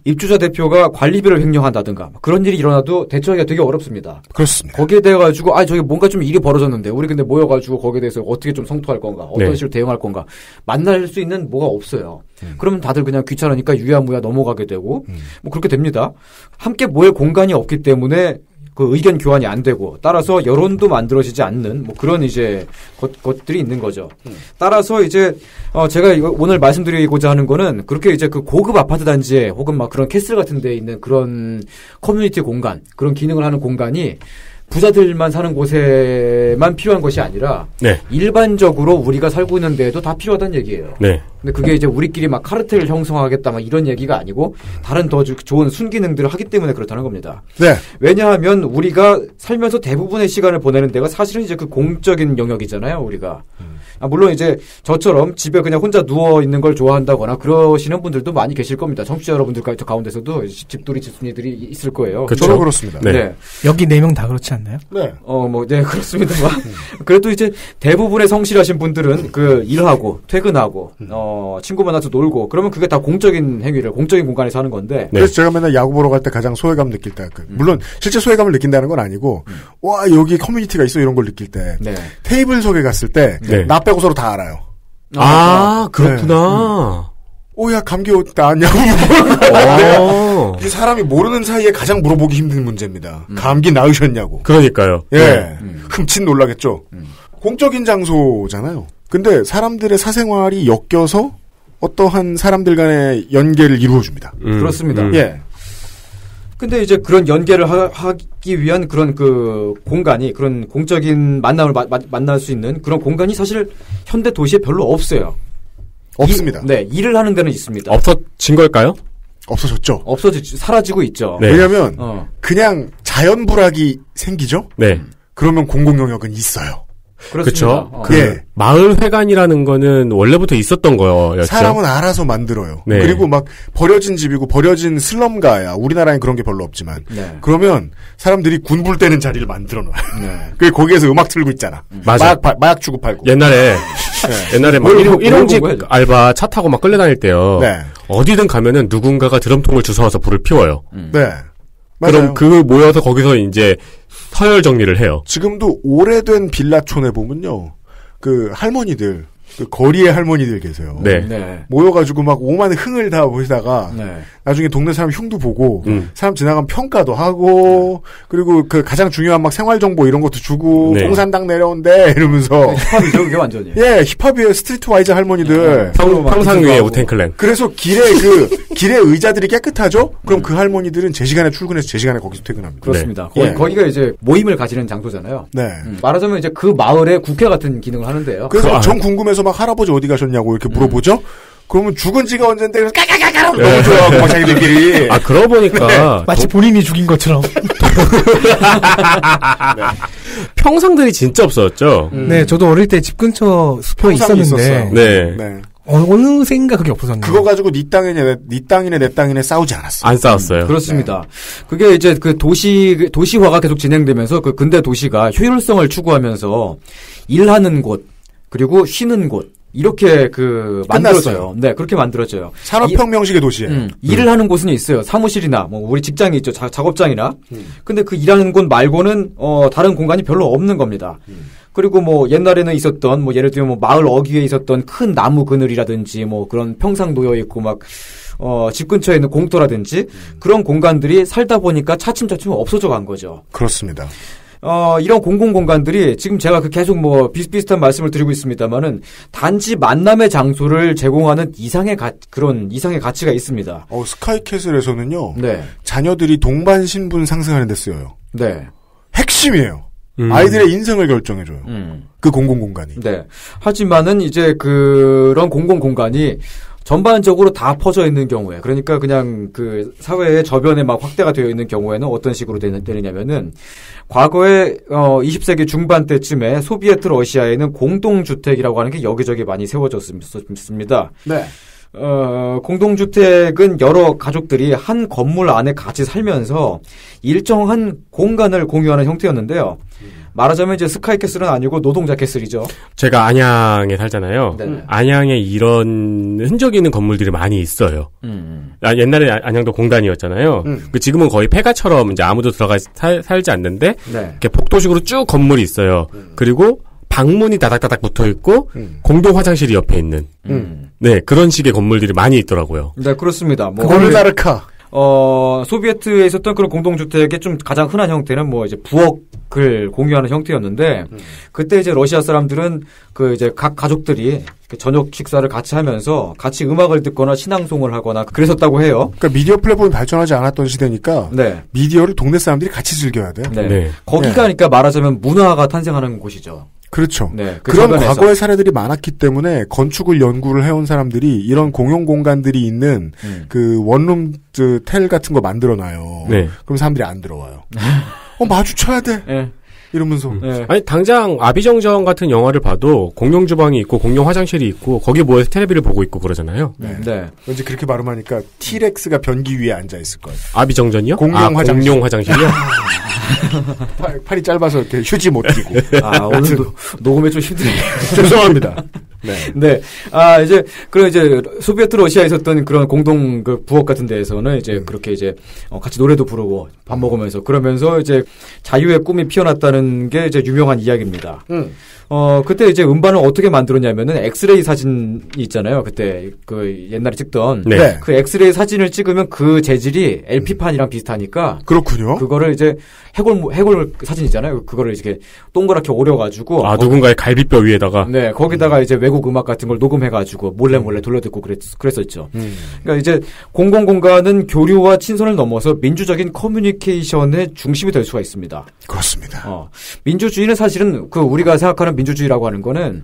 입주자 대표가 관리비를 횡령한다든가 그런 일이 일어나도 대처하기가 되게 어렵습니다. 그렇습니다. 거기에 대해 가지고 아 저기 뭔가 좀 일이 벌어졌는데 우리 근데 모여가지고 거기에 대해서 어떻게 좀 성토할 건가 어떤 네. 식으로 대응할 건가 만날 수 있는 뭐가 없어요. 음. 그러면 다들 그냥 귀찮으니까 유야무야 넘어가게 되고 뭐 그렇게 됩니다. 함께 모일 공간이 없기 때문에 그 의견 교환이 안 되고 따라서 여론도 만들어지지 않는 뭐 그런 이제 것, 것들이 있는 거죠. 따라서 이제 어 제가 이거 오늘 말씀드리고자 하는 거는 그렇게 이제 그 고급 아파트 단지에 혹은 막 그런 castle 같은 데 있는 그런 커뮤니티 공간 그런 기능을 하는 공간이 부자들만 사는 곳에만 필요한 것이 아니라 네. 일반적으로 우리가 살고 있는 데에도 다 필요하다는 얘기예요. 네. 근데 그게 이제 우리끼리 막 카르텔을 형성하겠다 막 이런 얘기가 아니고 다른 더 주- 좋은 순기능들을 하기 때문에 그렇다는 겁니다. 네. 왜냐하면 우리가 살면서 대부분의 시간을 보내는 데가 사실은 이제 그 공적인 영역이잖아요, 우리가. 아, 물론 이제 저처럼 집에 그냥 혼자 누워 있는 걸 좋아한다거나 그러시는 분들도 많이 계실 겁니다. 청취자 여러분들 가- 가운데서도 집돌이 집순이들이 있을 거예요. 저도 그렇습니다. 네. 여기 네 명 다 그렇지 않나요? 네. 어, 뭐, 네, 그렇습니다만. 그래도 이제 대부분의 성실하신 분들은 그 일하고, 퇴근하고, 어, 친구 만나서 놀고, 그러면 그게 다 공적인 행위를, 공적인 공간에서 하는 건데. 그래서 제가 맨날 야구 보러 갈 때 가장 소외감 느낄 때, 그, 물론 실제 소외감을 느낀다는 건 아니고, 와 여기 커뮤니티가 있어 이런 걸 느낄 때, 네. 테이블석에 갔을 때, 네. 나 빼고 서로 다 알아요. 아, 네. 그렇구나. 오야 감기 나왔냐고 어. 이 사람이 모르는 사이에 가장 물어보기 힘든 문제입니다. 음. 감기 나으셨냐고. 그러니까요. 예, 네. 흠칫 놀라겠죠. 공적인 장소잖아요. 근데 사람들의 사생활이 엮여서 어떠한 사람들 간의 연계를 이루어줍니다. 음, 그렇습니다. 음. 예. 근데 이제 그런 연계를 하, 기 위한 그런 그 공간이, 그런 공적인 만남을 마- 마- 만날 수 있는 그런 공간이 사실 현대 도시에 별로 없어요. 없습니다. 이- 네, 일을 하는 데는 있습니다. 없어진 걸까요? 없어졌죠. 없어지, 사라지고 있죠. 네. 왜냐면 어. 그냥 자연 불악이 생기죠. 네. 그러면 공공 영역은 있어요. 그렇습니다. 그쵸. 어. 그 예. 마을 회관이라는 거는 원래부터 있었던 거였죠. 사람은 알아서 만들어요. 네. 그리고 막 버려진 집이고 버려진 슬럼가야. 우리나라엔 그런 게 별로 없지만. 네. 그러면 사람들이 군불 때는 자리를 만들어 놔요. 네. 그 거기에서 음악 틀고 있잖아. 맞아. 마약, 파- 마약 주고팔고. 옛날에 옛날에 막 뭘, 일용, 뭘 일용직? 알바 차 타고 막 끌려다닐 때요. 네. 어디든 가면은 누군가가 드럼통을 주워와서 불을 피워요. 네. 맞아요. 그럼 그 모여서 거기서 이제 서열 정리를 해요. 지금도 오래된 빌라촌에 보면요. 그 할머니들, 그 거리의 할머니들 계세요. 네. 네. 모여가지고 막 오만 흉을 다 보시다가 네. 나중에 동네 사람 흉도 보고 음. 사람 지나가면 평가도 하고 그리고 그 가장 중요한 막 생활 정보 이런 것도 주고 네. 공산당 내려온대 이러면서 힙합이죠, 그게 완전히. 예 힙합이에요 street wise 할머니들 평, 평상 위에. Wu-Tang Clan. 그래서 길에 그 길에 의자들이 깨끗하죠 그럼 그 할머니들은 제 시간에 출근해서 제 시간에 거기서 퇴근합니다 그렇습니다. 네. 거기, 예. 거기 가 이제 모임을 가지는 장소잖아요. 네 음, 말하자면 이제 그 마을의 국회 같은 기능을 하는데요. 그래서 아. 전 궁금해서 막 할아버지 어디 가셨냐고 이렇게 물어보죠 그러면 죽은 지가 언젠데 그래서 까까까까 네. 너무 좋아하고 막 자기들끼리 아 그러고 보니까 마치 본인이 죽인 것처럼. 평상들이 진짜 없었죠. 음. 네, 저도 어릴 때 집 근처 숲에 있었는데 있었어요. 네. 네. 어느 생각 그게 없어졌네요. 그거 가지고 네 땅이네 내, 네 땅이네 내 땅이네 싸우지 않았어. 안 싸웠어요. 그렇습니다. 그게 이제 그 도시 도시화가 계속 진행되면서 그 근대 도시가 효율성을 추구하면서 일하는 곳 그리고 쉬는 곳 이렇게 그 만들어져요. 끝났어요. 네, 그렇게 만들어져요. 산업혁명식의 도시예요. 음, 일을 하는 곳은 있어요. 사무실이나 뭐 우리 직장이 있죠. 자- 작업장이나. 음. 근데 그 일하는 곳 말고는 어 다른 공간이 별로 없는 겁니다. 음. 그리고 뭐 옛날에는 있었던 뭐 예를 들면 뭐 마을 어귀에 있었던 큰 나무 그늘이라든지 뭐 그런 평상 놓여 있고 막 어, 집 근처에 있는 공터라든지 음. 그런 공간들이 살다 보니까 차츰차츰 없어져 간 거죠. 그렇습니다. 어, 이런 공공 공간들이 지금 제가 그 계속 뭐 비슷비슷한 말씀을 드리고 있습니다만은 단지 만남의 장소를 제공하는 이상의 가, 그런 이상의 가치가 있습니다. 어, 스카이캐슬에서는요. 네. 자녀들이 동반 신분 상승하는 데 쓰여요. 네. 핵심이에요. 음. 아이들의 인생을 결정해줘요. 음. 그 공공 공간이. 네. 하지만은 이제 그런 공공 공간이 전반적으로 다 퍼져 있는 경우에 그러니까 그냥 그 사회의 저변에 막 확대가 되어 있는 경우에는 어떤 식으로 되느냐면은 과거에 어 20세기 중반 때쯤에 소비에트 러시아에는 공동주택이라고 하는 게 여기저기 많이 세워졌습니다. 네. 어, 공동주택은 여러 가족들이 한 건물 안에 같이 살면서 일정한 공간을 공유하는 형태였는데요. 말하자면 이제 스카이캐슬은 아니고 노동자 캐슬이죠. 제가 안양에 살잖아요. 네네. 안양에 이런 흔적이 있는 건물들이 많이 있어요. 음. 아, 옛날에 아- 안양도 공단이었잖아요. 음. 그 지금은 거의 폐가처럼 이제 아무도 들어가 살, 살지 않는데 네. 이렇게 복도식으로 쭉 건물이 있어요. 그리고 방문이 다닥다닥 붙어 있고 음. 공동 화장실이 옆에 있는 음. 네 그런 식의 건물들이 많이 있더라고요. 네, 그렇습니다. 뭐 보르다르카. 어, 소비에트에 있었던 그런 공동주택의 좀 가장 흔한 형태는 뭐 이제 부엌을 공유하는 형태였는데, 그때 이제 러시아 사람들은 그 이제 각 가족들이 그 저녁 식사를 같이 하면서 같이 음악을 듣거나 신앙송을 하거나 그랬었다고 해요. 그러니까 미디어 플랫폼이 발전하지 않았던 시대니까 네. 미디어를 동네 사람들이 같이 즐겨야 돼요. 네. 네. 거기가 네. 그러니까 말하자면 문화가 탄생하는 곳이죠. 그렇죠. 네. 그 그런 주변에서. 과거의 사례들이 많았기 때문에 건축을 연구를 해온 사람들이 이런 공용 공간들이 있는 음. 그 원룸 그, 텔 같은 거 만들어 놔요. 네. 그럼 사람들이 안 들어와요. 어 마주쳐야 돼. 예. 이러면서 예. 아니 당장 아비정전 같은 영화를 봐도 공용 주방이 있고 공용 화장실이 있고 거기 모여서 텔레비를 보고 있고 그러잖아요. 네. 네. 왠지 그렇게 발음하니까 T-Rex가 변기 위에 앉아 있을 거예요. 아비정전이요? 공용 아, 화장실. 공용 화장실이요? 팔, 팔이 짧아서 이렇게 휴지 못 끼고. 아, 오늘 노, 녹음에 좀 힘드네요. 죄송합니다. 네. 네. 아, 이제, 그런 이제, 소비에트 러시아에 있었던 그런 공동 그 부엌 같은 데에서는 이제 음. 그렇게 이제, 어, 같이 노래도 부르고 밥 먹으면서 그러면서 이제 자유의 꿈이 피어났다는 게 이제 유명한 이야기입니다. 음. 어, 그때 이제 음반을 어떻게 만들었냐면은 엑스레이 사진이 있잖아요. 그때 그 옛날에 찍던. 네. 네. 그 엑스레이 사진을 찍으면 그 재질이 LP판이랑 비슷하니까 그렇군요. 그거를 이제 해골, 해골 사진이잖아요. 그거를 이렇게 동그랗게 오려 가지고. 아 어, 누군가의 갈비뼈 위에다가 네, 거기다가 이제 외국 음악 같은 걸 녹음해 가지고 몰래 몰래 돌려 듣고 그랬, 그랬었죠. 음. 그러니까 이제 공공 공간은 교류와 친선을 넘어서 민주적인 커뮤니케이션의 중심이 될 수가 있습니다. 그렇습니다. 어, 민주주의는 사실은 그 우리가 생각하는 민주주의라고 하는 거는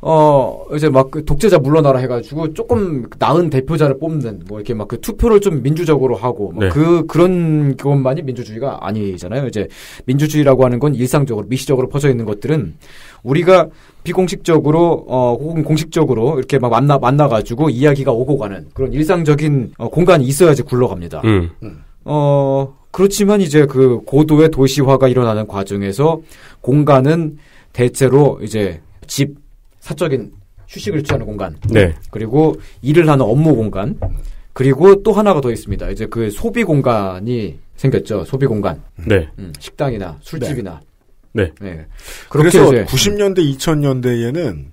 어 이제 막 그 독재자 물러나라 해가지고 조금 나은 대표자를 뽑는 뭐 이렇게 막 그 투표를 좀 민주적으로 하고 뭐 네. 그 그런 것만이 민주주의가 아니잖아요. 이제 민주주의라고 하는 건 일상적으로 미시적으로 퍼져 있는 것들은 우리가 비공식적으로 어 혹은 공식적으로 이렇게 막 만나 만나 가지고 이야기가 오고 가는 그런 일상적인 어, 공간이 있어야지 굴러갑니다. 음. 어, 그렇지만 이제 그 고도의 도시화가 일어나는 과정에서 공간은 대체로 이제 집, 사적인 휴식을 취하는 공간, 네. 그리고 일을 하는 업무 공간, 그리고 또 하나가 더 있습니다. 이제 그 소비 공간이 생겼죠. 소비 공간. 네. 음, 식당이나 술집이나. 네. 그렇게 그래서 이제 90년대, 2000년대에는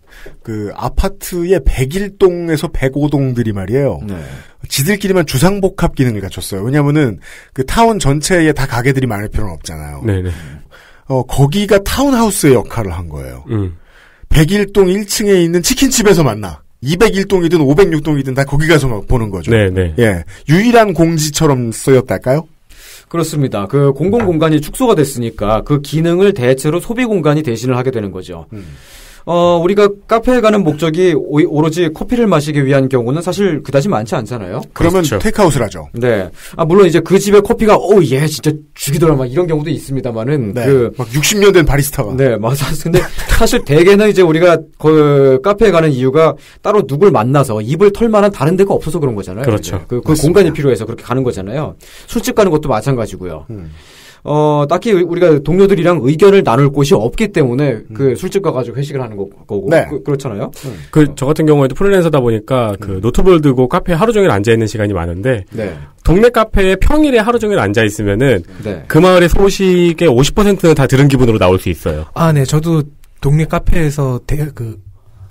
그 아파트의 101동에서 105동들이 말이에요. 네. 지들끼리만 주상복합 기능을 갖췄어요. 왜냐면은 그 타운 전체에 다 가게들이 많을 필요는 없잖아요. 네네. 어, 거기가 타운하우스의 역할을 한 거예요. 음. 101동 1층에 있는 치킨집에서 만나. 201동이든 506동이든 다 거기 가서 막 보는 거죠. 네 네. 예. 유일한 공지처럼 쓰였달까요? 그렇습니다. 그 공공 공간이 축소가 됐으니까 그 기능을 대체로 소비 공간이 대신을 하게 되는 거죠. 음. 어, 우리가 카페에 가는 목적이 오, 오로지 커피를 마시기 위한 경우는 사실 그다지 많지 않잖아요. 그러면 그렇죠. 테이크아웃을 하죠. 네. 아, 물론 이제 그 집에 커피가, 오, 얘 진짜 죽이더라, 막 이런 경우도 있습니다만은, 네. 그, 막 60년 된 바리스타가. 네, 맞아. 근데 사실 대개는 이제 우리가 그 카페에 가는 이유가 따로 누굴 만나서 입을 털 만한 다른 데가 없어서 그런 거잖아요. 그렇죠. 그, 그 공간이 필요해서 그렇게 가는 거잖아요. 술집 가는 것도 마찬가지고요. 음. 어, 딱히 우리가 동료들이랑 의견을 나눌 곳이 없기 때문에 그 술집 가가지고 회식을 하는 거, 거고. 음. 네. 그, 그렇잖아요. 그 저 같은 경우에도 프리랜서다 보니까 그 노트북을 들고 카페에 하루 종일 앉아 있는 시간이 많은데 네. 동네 카페에 평일에 하루 종일 앉아 있으면은 네. 그 마을의 소식의 50%는 다 들은 기분으로 나올 수 있어요. 아, 네. 저도 동네 카페에서 대, 그,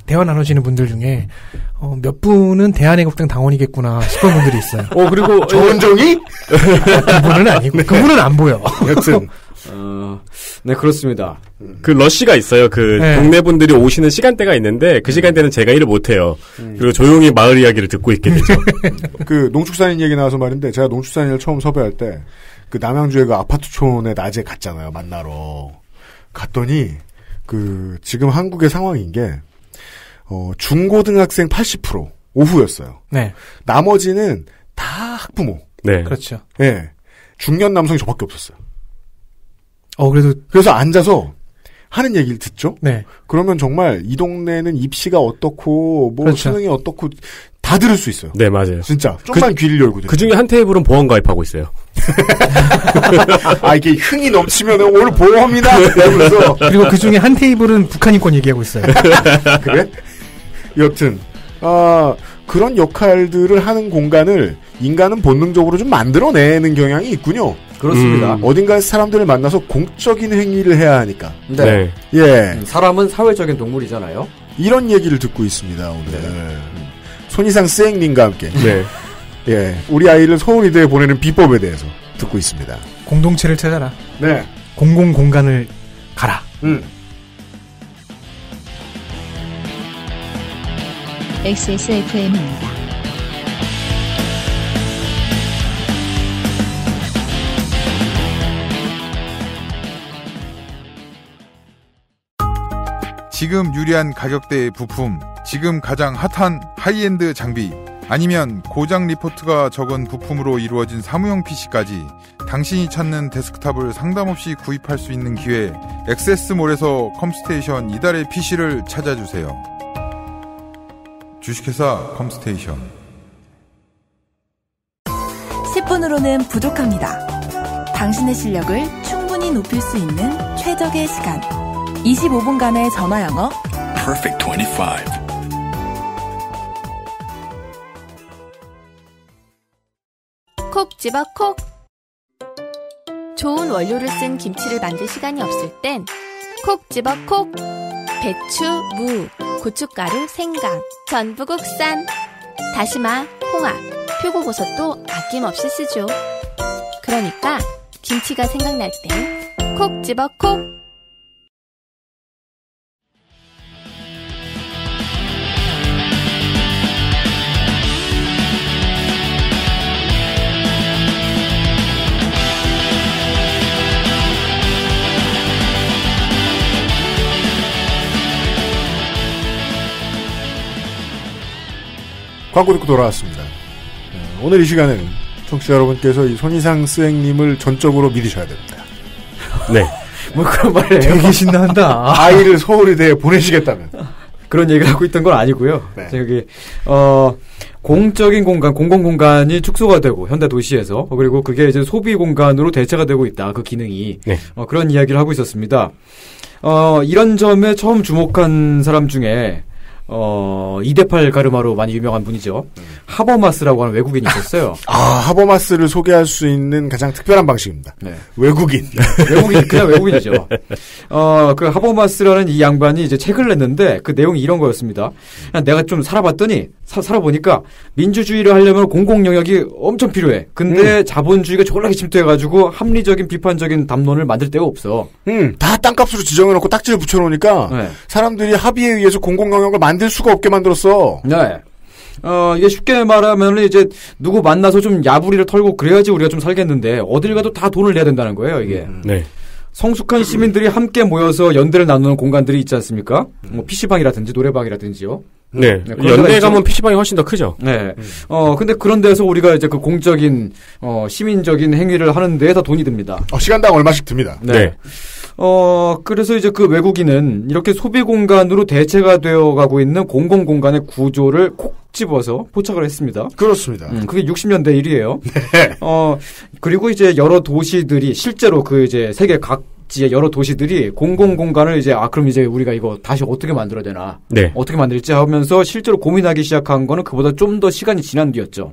대화 나누시는 분들 중에, 어, 몇 분은 대한애국당 당원이겠구나 싶은 분들이 있어요. 어 그리고 조원정이? 그분은 아니고, 그분은 안 보여. 여튼. 어, 네, 그렇습니다. 그 러쉬가 있어요. 그 네. 동네 분들이 오시는 시간대가 있는데 그 시간대는 제가 일을 못 해요. 그리고 조용히 마을 이야기를 듣고 있게 되죠. 그 농축산인 얘기 나와서 말인데 제가 농축산인을 처음 섭외할 때 그 남양주의 그 아파트촌에 낮에 갔잖아요 만나러 갔더니 그 지금 한국의 상황인 게 어, 중고등학생 80% 오후였어요. 네. 나머지는 다 학부모. 네. 그렇죠. 예. 중년 남성이 저밖에 없었어요. 어, 그래도, 그래서 앉아서 하는 얘기를 듣죠. 네. 그러면 정말 이 동네는 입시가 어떻고 뭐 그렇죠. 수능이 어떻고 다 들을 수 있어요. 네, 맞아요. 진짜 좀만 귀를 열고 그 중에 한 테이블은 보험 가입하고 있어요. 아 이게 흥이 넘치면 오늘 보험이다 이러면서 그리고 그 중에 한 테이블은 북한 인권 얘기하고 있어요. 그래? 여튼 아 그런 역할들을 하는 공간을 인간은 본능적으로 좀 만들어내는 경향이 있군요. 그렇습니다. 음. 어딘가에서 사람들을 만나서 공적인 행위를 해야 하니까. 네. 예. 음, 사람은 사회적인 동물이잖아요. 이런 얘기를 듣고 있습니다, 오늘. 손이상 스앵님과 함께. 네. 예. 우리 아이를 서울이대에 보내는 비법에 대해서 듣고 있습니다. 공동체를 찾아라. 네. 공공 공간을 가라. 음. XSFM입니다. 지금 유리한 가격대의 부품, 지금 가장 핫한 하이엔드 장비, 아니면 고장 리포트가 적은 부품으로 이루어진 사무용 PC까지 당신이 찾는 데스크탑을 상담 없이 구입할 수 있는 기회, XS몰에서 컴스테이션 이달의 PC를 찾아주세요. 주식회사 컴스테이션 10분으로는 부족합니다. 당신의 실력을 충분히 높일 수 있는 최적의 시간. 25분간의 전화 영어. Perfect 25. 콕 집어 콕. 좋은 원료를 쓴 김치를 만들 시간이 없을 땐 콕 집어 콕. 배추, 무, 고춧가루, 생강, 전부 국산. 다시마, 홍합, 표고버섯도 아낌없이 쓰죠. 그러니까 김치가 생각날 땐 콕 집어 콕. 광고 듣고 돌아왔습니다. 네, 오늘 이 시간에는 청취자 여러분께서 이 손이상 스앵님을 전적으로 믿으셔야 됩니다. 네. 뭐 그런 말이에요. 되게 신난다. 아이를 서울의대에 보내시겠다면. 그런 얘기를 하고 있던 건 아니고요. 네. 저기 어 공적인 공간, 공공 공간이 축소가 되고 현대 도시에서 어, 그리고 그게 이제 소비 공간으로 대체가 되고 있다. 그 기능이 네. 어, 그런 이야기를 하고 있었습니다. 어 이런 점에 처음 주목한 사람 중에 어 이데팔 가르마로 많이 유명한 분이죠. 하버마스라고 하는 외국인이 있었어요. 아, 하버마스를 소개할 수 있는 가장 특별한 방식입니다. 네. 외국인. 외국인 그냥 외국인이죠. 어 그 하버마스라는 이 양반이 이제 책을 냈는데 그 내용이 이런 거였습니다. 그냥 내가 좀 살아봤더니 사, 살아보니까 민주주의를 하려면 공공 영역이 엄청 필요해. 근데 자본주의가 졸라게 침투해가지고 합리적인 비판적인 담론을 만들 데가 없어. 음, 다 땅값으로 지정해놓고 딱지를 붙여놓으니까 네. 사람들이 합의에 의해서 공공 영역을 만들 수가 없게 만들었어. 네. 어, 이게 쉽게 말하면 이제 누구 만나서 좀 야부리를 털고 그래야지 우리가 좀 살겠는데 어딜 가도 다 돈을 내야 된다는 거예요, 이게. 네. 성숙한 시민들이 함께 모여서 연대를 나누는 공간들이 있지 않습니까? 뭐 PC방이라든지 노래방이라든지요. 네. 연대 있죠. 가면 PC방이 훨씬 더 크죠. 네. 어, 근데 그런 데서 우리가 이제 그 공적인, 어, 시민적인 행위를 하는 데에 다 돈이 듭니다. 어, 시간당 얼마씩 듭니다. 네. 어, 그래서 이제 그 외국인은 이렇게 소비 공간으로 대체가 되어 가고 있는 공공 공간의 구조를 콕 집어서 포착을 했습니다. 그렇습니다. 음, 그게 60년대 일이에요. 어, 그리고 이제 여러 도시들이 실제로 그 이제 세계 각 지의 여러 도시들이 공공 공간을 이제 아 그럼 이제 우리가 이거 다시 어떻게 만들어야 되나? 네. 어떻게 만들지 하면서 실제로 고민하기 시작한 거는 그보다 좀 더 시간이 지난 뒤였죠.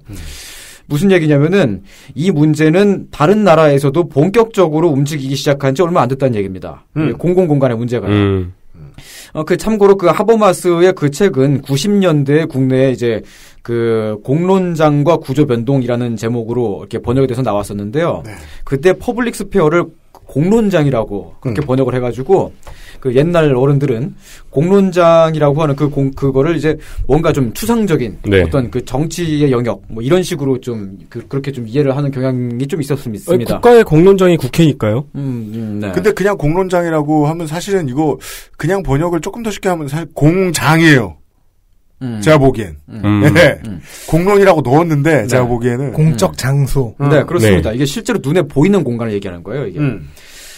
무슨 얘기냐면은 이 문제는 다른 나라에서도 본격적으로 움직이기 시작한 지 얼마 안 됐다는 얘기입니다. 음. 이 공공 공간의 문제가요. 음. 어, 그 참고로 그 하버마스의 그 책은 90년대 국내에 이제 그 공론장의 구조 변동이라는 제목으로 이렇게 번역이 돼서 나왔었는데요. 그때 public sphere를 공론장이라고 그렇게 번역을 해가지고 그 옛날 어른들은 공론장이라고 하는 그 공, 그거를 이제 뭔가 좀 추상적인 네. 어떤 그 정치의 영역 뭐 이런 식으로 좀 그, 그렇게 좀 이해를 하는 경향이 좀 있었습니다. 아니, 국가의 공론장이 국회니까요. 음, 음, 네. 근데 그냥 공론장이라고 하면 사실은 이거 그냥 번역을 조금 더 쉽게 하면 사실 공장이에요. 음. 제가 보기엔. 음. 네. 공론이라고 넣었는데 제가 보기에는 공적 장소. 네, 그렇습니다. 이게 실제로 눈에 보이는 공간을 얘기하는 거예요, 이게.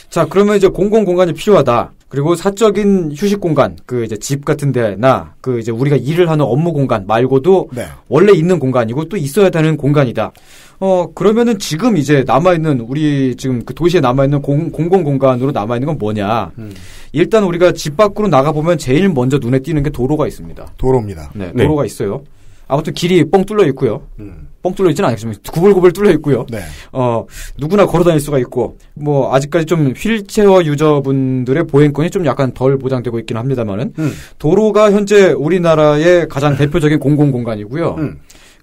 자, 그러면 이제 공공 공간이 필요하다. 그리고 사적인 휴식 공간, 그 이제 집 같은 데나 그 이제 우리가 일을 하는 업무 공간 말고도 네. 원래 있는 공간이고 또 있어야 되는 공간이다. 어, 그러면은 지금 이제 남아있는 우리 지금 그 도시에 남아있는 공, 공공 공간으로 남아있는 건 뭐냐. 일단 우리가 집 밖으로 나가보면 제일 먼저 눈에 띄는 게 도로가 있습니다. 도로입니다. 네, 네. 도로가 있어요. 아무튼 길이 뻥 뚫려 있고요. 뻥 뚫려 있지는 않겠지만 구불구불 뚫려 있고요. 네. 어 누구나 걸어 다닐 수가 있고 뭐 아직까지 좀 휠체어 유저분들의 보행권이 좀 약간 덜 보장되고 있긴 합니다만은 도로가 현재 우리나라의 가장 대표적인 공공 공간이고요.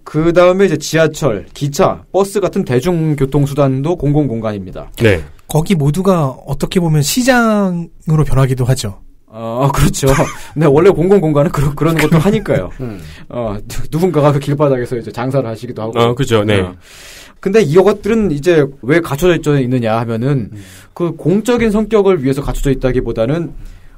그 다음에 이제 지하철, 기차, 버스 같은 대중교통 수단도 공공 공간입니다. 네. 거기 모두가 어떻게 보면 시장으로 변하기도 하죠. 어, 그렇죠. 네, 원래 공공 공간은 그런 그런 것도 하니까요. 어, 누- 누군가가 그 길바닥에서 이제 장사를 하시기도 하고. 어, 그죠, 네. 어. 근데 이것들은 이제 왜 갖춰져 있느냐 하면은 그 공적인 성격을 위해서 갖춰져 있다기보다는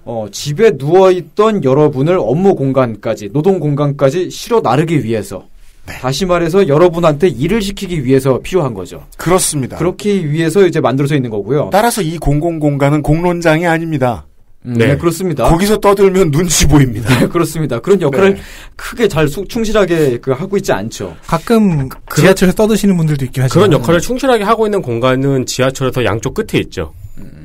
어, 집에 누워 있던 여러분을 업무 공간까지 노동 공간까지 실어 나르기 위해서 다시 말해서 여러분한테 일을 시키기 위해서 필요한 거죠. 그렇습니다. 그렇기 위해서 이제 만들어져 있는 거고요. 따라서 이 공공 공간은 공론장이 아닙니다. 음, 네. 그렇습니다. 거기서 떠들면 눈치 보입니다. 네, 그렇습니다. 그런 역할을 네. 크게 잘 수- 충실하게 그 하고 있지 않죠. 가끔 지하철에서 떠드시는 분들도 있긴 하지만 그런 역할을 충실하게 하고 있는 공간은 지하철에서 양쪽 끝에 있죠.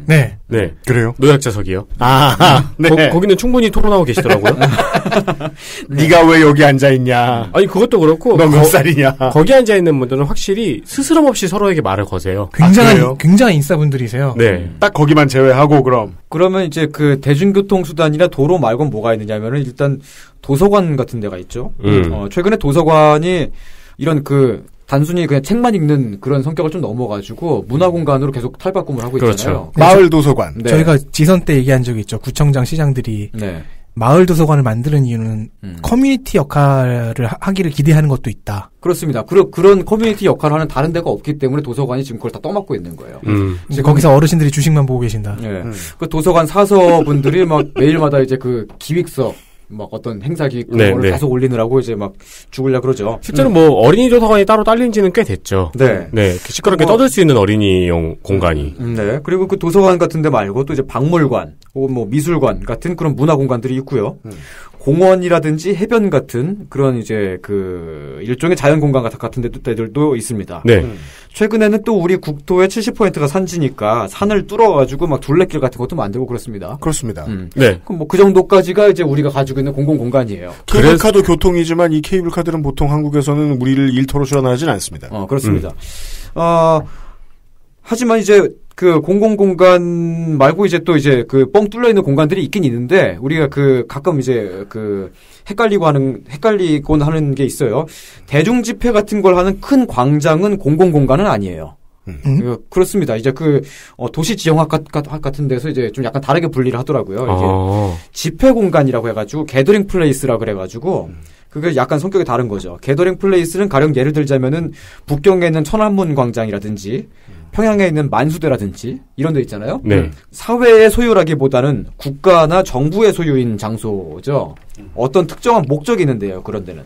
네. 네. 그래요? 노약자석이요. 아, 네. 거, 기는 충분히 토론하고 계시더라고요. 네가 왜 여기 앉아 있냐? 아니 그것도 그렇고 너몇 거- 살이냐? 거기 앉아 있는 분들은 확실히 스스럼 없이 서로에게 말을 거세요. 굉장한 그래요? 굉장한 인싸분들이세요. 네. 딱 거기만 제외하고 그럼 그러면 이제 그 대중교통 수단이나 도로 말고는 뭐가 있느냐면은 일단 도서관 같은 데가 있죠. 음. 어, 최근에 도서관이 이런 그 단순히 그냥 책만 읽는 그런 성격을 좀 넘어가지고 문화 공간으로 계속 탈바꿈을 하고 있잖아요. 그렇죠. 마을 도서관. 네. 저희가 지선 때 얘기한 적이 있죠. 구청장 시장들이 네. 마을 도서관을 만드는 이유는 음. 커뮤니티 역할을 하- 하기를 기대하는 것도 있다. 그렇습니다. 그런 그런 커뮤니티 역할을 하는 다른 데가 없기 때문에 도서관이 지금 그걸 다 떠맡고 있는 거예요. 음. 이제 거기서 어르신들이 주식만 보고 계신다. 예. 그 도서관 사서분들이 막 매일마다 이제 그 기획서 막 어떤 행사 기획 네, 네. 계속 올리느라고 이제 막 죽을려 그러죠. 실제로 뭐 어린이 도서관이 따로 딸린 지는 꽤 됐죠. 네. 네. 시끄럽게 뭐- 떠들 수 있는 어린이용 공간이. 음, 네. 그리고 그 도서관 같은 데 말고 또 이제 박물관, 혹은 뭐 미술관 같은 그런 문화 공간들이 있고요. 공원이라든지 해변 같은 그런 이제 그 일종의 자연 공간 같- 같은 데도, 데들도 있습니다. 네. 최근에는 또 우리 국토의 70%가 산지니까 산을 뚫어가지고 막 둘레길 같은 것도 만들고 그렇습니다. 그렇습니다. 음. 네. 그럼 뭐 그 정도까지가 이제 우리가 가지고 있는 공공 공간이에요. 케이블카도 교통이지만 이 케이블카들은 보통 한국에서는 우리를 일터로 출연하진 않습니다. 어, 그렇습니다. 어, 하지만 이제 그 공공 공간 말고 이제 또 이제 그 뻥 뚫려 있는 공간들이 있긴 있는데 우리가 그 가끔 이제 그 헷갈리고 하는 헷갈리곤 하는 게 있어요. 대중 집회 같은 걸 하는 큰 광장은 공공 공간은 아니에요. 음? 그- 그렇습니다. 이제 그 어, 도시 지형학 같은 데서 이제 좀 약간 다르게 분리를 하더라고요. 이게 아. 집회 공간이라고 해가지고 게더링 플레이스라 그래가지고 그게 약간 성격이 다른 거죠. 게더링 플레이스는 가령 예를 들자면은 북경에 있는 천안문 광장이라든지 평양에 있는 만수대라든지 이런 데 있잖아요. 네. 사회의 소유라기보다는 국가나 정부의 소유인 장소죠. 어떤 특정한 목적이 있는데요. 그런 데는.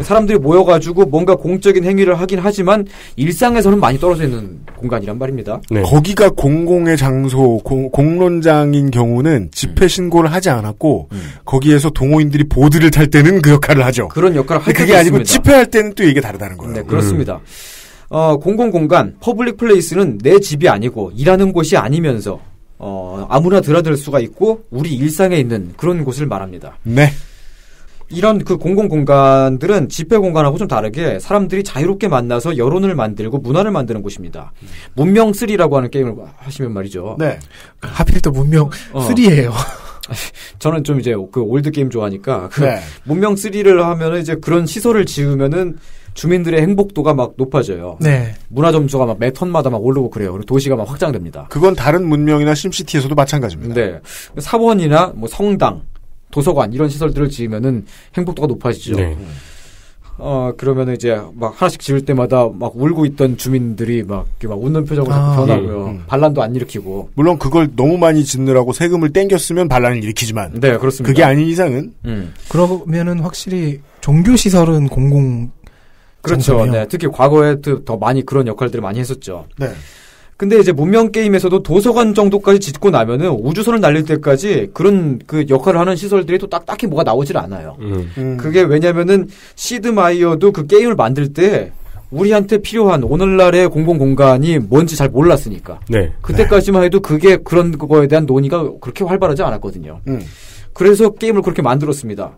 사람들이 모여가지고 뭔가 공적인 행위를 하긴 하지만 일상에서는 많이 떨어져 있는 공간이란 말입니다. 네. 거기가 공공의 장소, 공, 공론장인 경우는 집회 신고를 하지 않았고 거기에서 동호인들이 보드를 탈 때는 그 역할을 하죠. 그런 역할을 할 그게 아니고 있습니다. 집회할 때는 또 이게 다르다는 거예요. 네, 그렇습니다. 어, 공공공간, public place는 내 집이 아니고 일하는 곳이 아니면서 어, 아무나 드나들 수가 있고 우리 일상에 있는 그런 곳을 말합니다. 네. 이런 그 공공 공간들은 집회 공간하고 좀 다르게 사람들이 자유롭게 만나서 여론을 만들고 문화를 만드는 곳입니다. 문명 3라고 하는 게임을 하시면 말이죠. 네. 하필 또 문명 어. 3예요. 저는 좀 이제 그 old 게임 좋아하니까 그 네. 문명 3를 하면은 이제 그런 시설을 지으면은 주민들의 행복도가 막 높아져요. 네. 문화 점수가 막 매 턴마다 막 오르고 그래요. 그리고 도시가 막 확장됩니다. 그건 다른 문명이나 심시티에서도 마찬가지입니다. 네. 사원이나 뭐 성당, 도서관 이런 시설들을 지으면은 행복도가 높아지죠. 네. 어 그러면 이제 막 하나씩 지을 때마다 막 울고 있던 주민들이 막, 이렇게 막 웃는 표정으로 아. 변하고요. 음. 반란도 안 일으키고. 물론 그걸 너무 많이 짓느라고 세금을 땡겼으면 반란을 일으키지만 네, 그렇습니다. 그게 아닌 이상은 음. 그러면은 확실히 종교 시설은 공공 그렇죠. 네, 특히 과거에 더- 더 많이 그런 역할들을 많이 했었죠. 네. 근데 이제 문명 게임에서도 도서관 정도까지 짓고 나면은 우주선을 날릴 때까지 그런 그 역할을 하는 시설들이 또 딱 딱히 뭐가 나오질 않아요. 음. 그게 왜냐면은 시드 마이어도 그 게임을 만들 때 우리한테 필요한 오늘날의 공공 공간이 뭔지 잘 몰랐으니까. 네. 그때까지만 해도 그게 그런 거에 대한 논의가 그렇게 활발하지 않았거든요. 음. 그래서 게임을 그렇게 만들었습니다.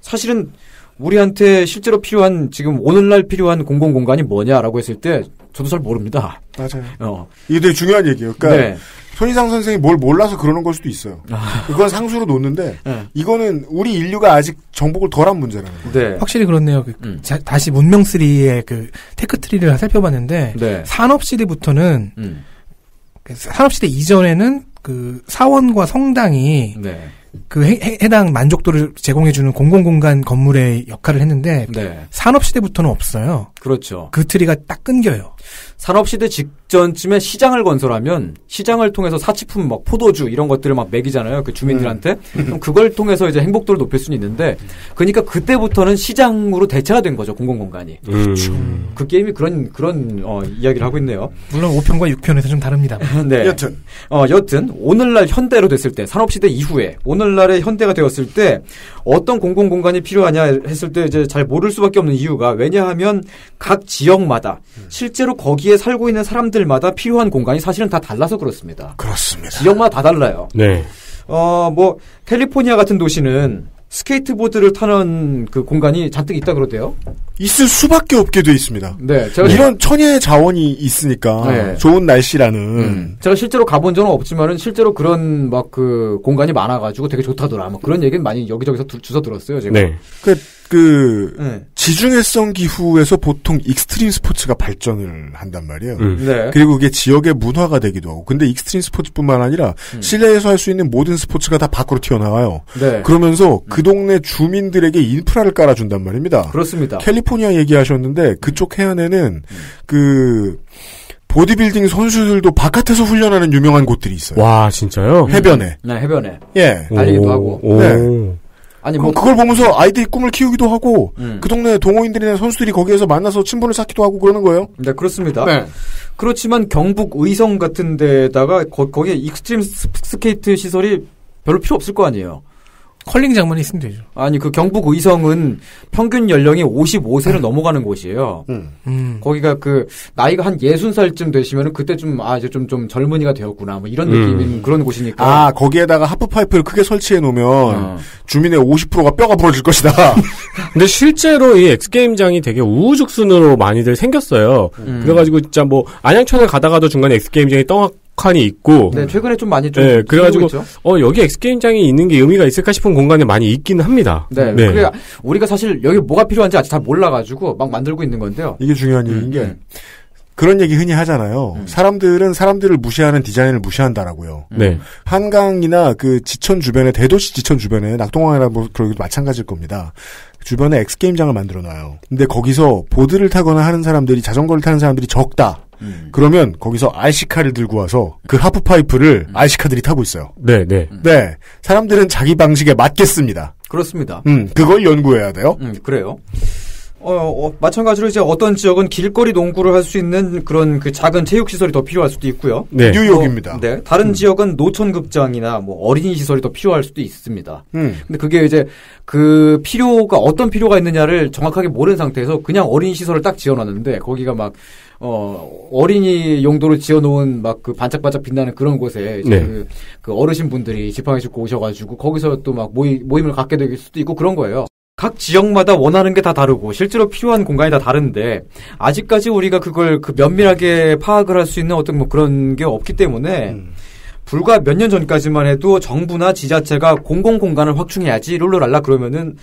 사실은 우리한테 실제로 필요한 지금 오늘날 필요한 공공 공간이 뭐냐라고 했을 때 저도 잘 모릅니다. 맞아요. 어. 이게 되게 중요한 얘기예요. 그러니까 네. 손이상 선생이 뭘 몰라서 그러는 걸 수도 있어요. 그건 상수로 놓는데 네. 이거는 우리 인류가 아직 정복을 덜한 문제라는 거예요. 네. 확실히 그렇네요. 그 음. 자- 다시 문명 3의 그 tech tree를 살펴봤는데 네. 산업 시대부터는 음. 그 산업 시대 이전에는 그 사원과 성당이 네. 그 해, 해- 해당 만족도를 제공해주는 공공공간 건물의 역할을 했는데 네. 산업 시대부터는 없어요. 그렇죠. 그 트리가 딱 끊겨요. 산업시대 직전쯤에 시장을 건설하면 시장을 통해서 사치품 막 포도주 이런 것들을 막 먹이잖아요. 그 주민들한테. 그럼 그걸 통해서 이제 행복도를 높일 수는 있는데 그러니까 그때부터는 시장으로 대체가 된 거죠. 공공공간이. 음. 그 게임이 그런 그런 어, 이야기를 하고 있네요. 물론 5편과 6편에서 좀 다릅니다. 네. 여튼 어, 여튼 오늘날 현대로 됐을 때 산업시대 이후에 오늘날의 현대가 되었을 때 어떤 공공공간이 필요하냐 했을 때 이제 잘 모를 수밖에 없는 이유가 왜냐하면 각 지역마다 실제로 거기 에 살고 있는 사람들마다 필요한 공간이 사실은 다 달라서 그렇습니다. 그렇습니다. 지역마다 다 달라요. 네. 어, 뭐 캘리포니아 같은 도시는 스케이트보드를 타는 그 공간이 잔뜩 있다 그러대요. 있을 수밖에 없게 돼 있습니다. 네, 제가 이런 천혜의 자원이 있으니까 네. 좋은 날씨라는 음. 제가 실제로 가본 적은 없지만은 실제로 그런 막 그 공간이 많아가지고 되게 좋다더라. 뭐 그런 얘기는 많이 여기저기서 두- 주워 들었어요. 제가. 네. 그, 그 네. 지중해성 기후에서 보통 익스트림 스포츠가 발전을 한단 말이에요. 음. 네. 그리고 그게 지역의 문화가 되기도 하고. 근데 익스트림 스포츠뿐만 아니라 실내에서 할 수 있는 모든 스포츠가 다 밖으로 튀어나와요. 네. 그러면서 그 동네 주민들에게 인프라를 깔아준단 말입니다. 그렇습니다. 캘리포니아 얘기하셨는데 그쪽 해안에는 그 보디빌딩 선수들도 바깥에서 훈련하는 유명한 곳들이 있어요. 와, 진짜요? 해변에. 네, 해변에. 예. 달리기도 오, 하고. 오. 네. 아니 뭐 그걸 보면서 아이들이 꿈을 키우기도 하고 음. 그 동네 동호인들이나 선수들이 거기에서 만나서 친분을 쌓기도 하고 그러는 거예요. 네, 그렇습니다. 네. 그렇지만 경북 의성 같은 데다가 거, 거기에 extreme 스- 스케이트 시설이 별로 필요 없을 거 아니에요. 컬링장만이 있으면 되죠. 아니 그 경북 의성은 평균 연령이 55세를 넘어가는 곳이에요. 음. 거기가 그 나이가 한 60살쯤 되시면은 그때 좀 아 이제 좀좀 젊은이가 되었구나 뭐 이런 음. 느낌인 그런 곳이니까. 아 거기에다가 하프 파이프를 크게 설치해 놓으면 어. 주민의 50%가 뼈가 부러질 것이다. 근데 실제로 이 엑스 게임장이 되게 우후죽순으로 많이들 생겼어요. 음. 그래가지고 진짜 뭐 안양천을 가다가도 중간에 엑스 게임장이 떡 하니 있고. 네, 최근에 좀 많이 좀 네, 그래가지고 있죠. 어 여기 엑스게임장이 있는 게 의미가 있을까 싶은 공간에 많이 있기는 합니다. 네, 그래 우리가 사실 여기 뭐가 필요한지 아직 잘 몰라가지고 막 만들고 있는 건데요. 이게 중요한 얘기인 게 음. 그런 얘기 흔히 하잖아요. 사람들은 사람들을 무시하는 디자인을 무시한다라고요. 네. 한강이나 그 지천 주변에 대도시 지천 주변에 낙동강이나 뭐 그런 것도 마찬가지일 겁니다. 주변에 엑스게임장을 만들어 놔요. 근데 거기서 보드를 타거나 하는 사람들이 자전거를 타는 사람들이 적다. 그러면 거기서 RC카를 들고 와서 그 하프파이프를 RC카들이 타고 있어요. 네, 네. 네. 사람들은 자기 방식에 맞겠습니다. 그렇습니다. 음, 그걸 연구해야 돼요. 음, 그래요. 어, 어, 마찬가지로 이제 어떤 지역은 길거리 농구를 할 수 있는 그런 그 작은 체육 시설이 더 필요할 수도 있고요. 네. 뉴욕입니다. 또, 네. 다른 지역은 노천 극장이나 뭐 어린이 시설이 더 필요할 수도 있습니다. 음. 근데 그게 이제 그 필요가 어떤 필요가 있느냐를 정확하게 모르는 상태에서 그냥 어린이 시설을 딱 지어 놨는데 거기가 막 어, 어린이 용도로 지어놓은 막 그 반짝반짝 빛나는 그런 곳에 이제 네. 그, 그 어르신 분들이 지팡이 짚고 오셔가지고 거기서 또 막 모임, 모임을 갖게 될 수도 있고 그런 거예요. 각 지역마다 원하는 게 다 다르고 실제로 필요한 공간이 다 다른데 아직까지 우리가 그걸 그 면밀하게 파악을 할 수 있는 어떤 뭐 그런 게 없기 때문에 불과 몇 년 전까지만 해도 정부나 지자체가 공공 공간을 확충해야지 룰루랄라 그러면은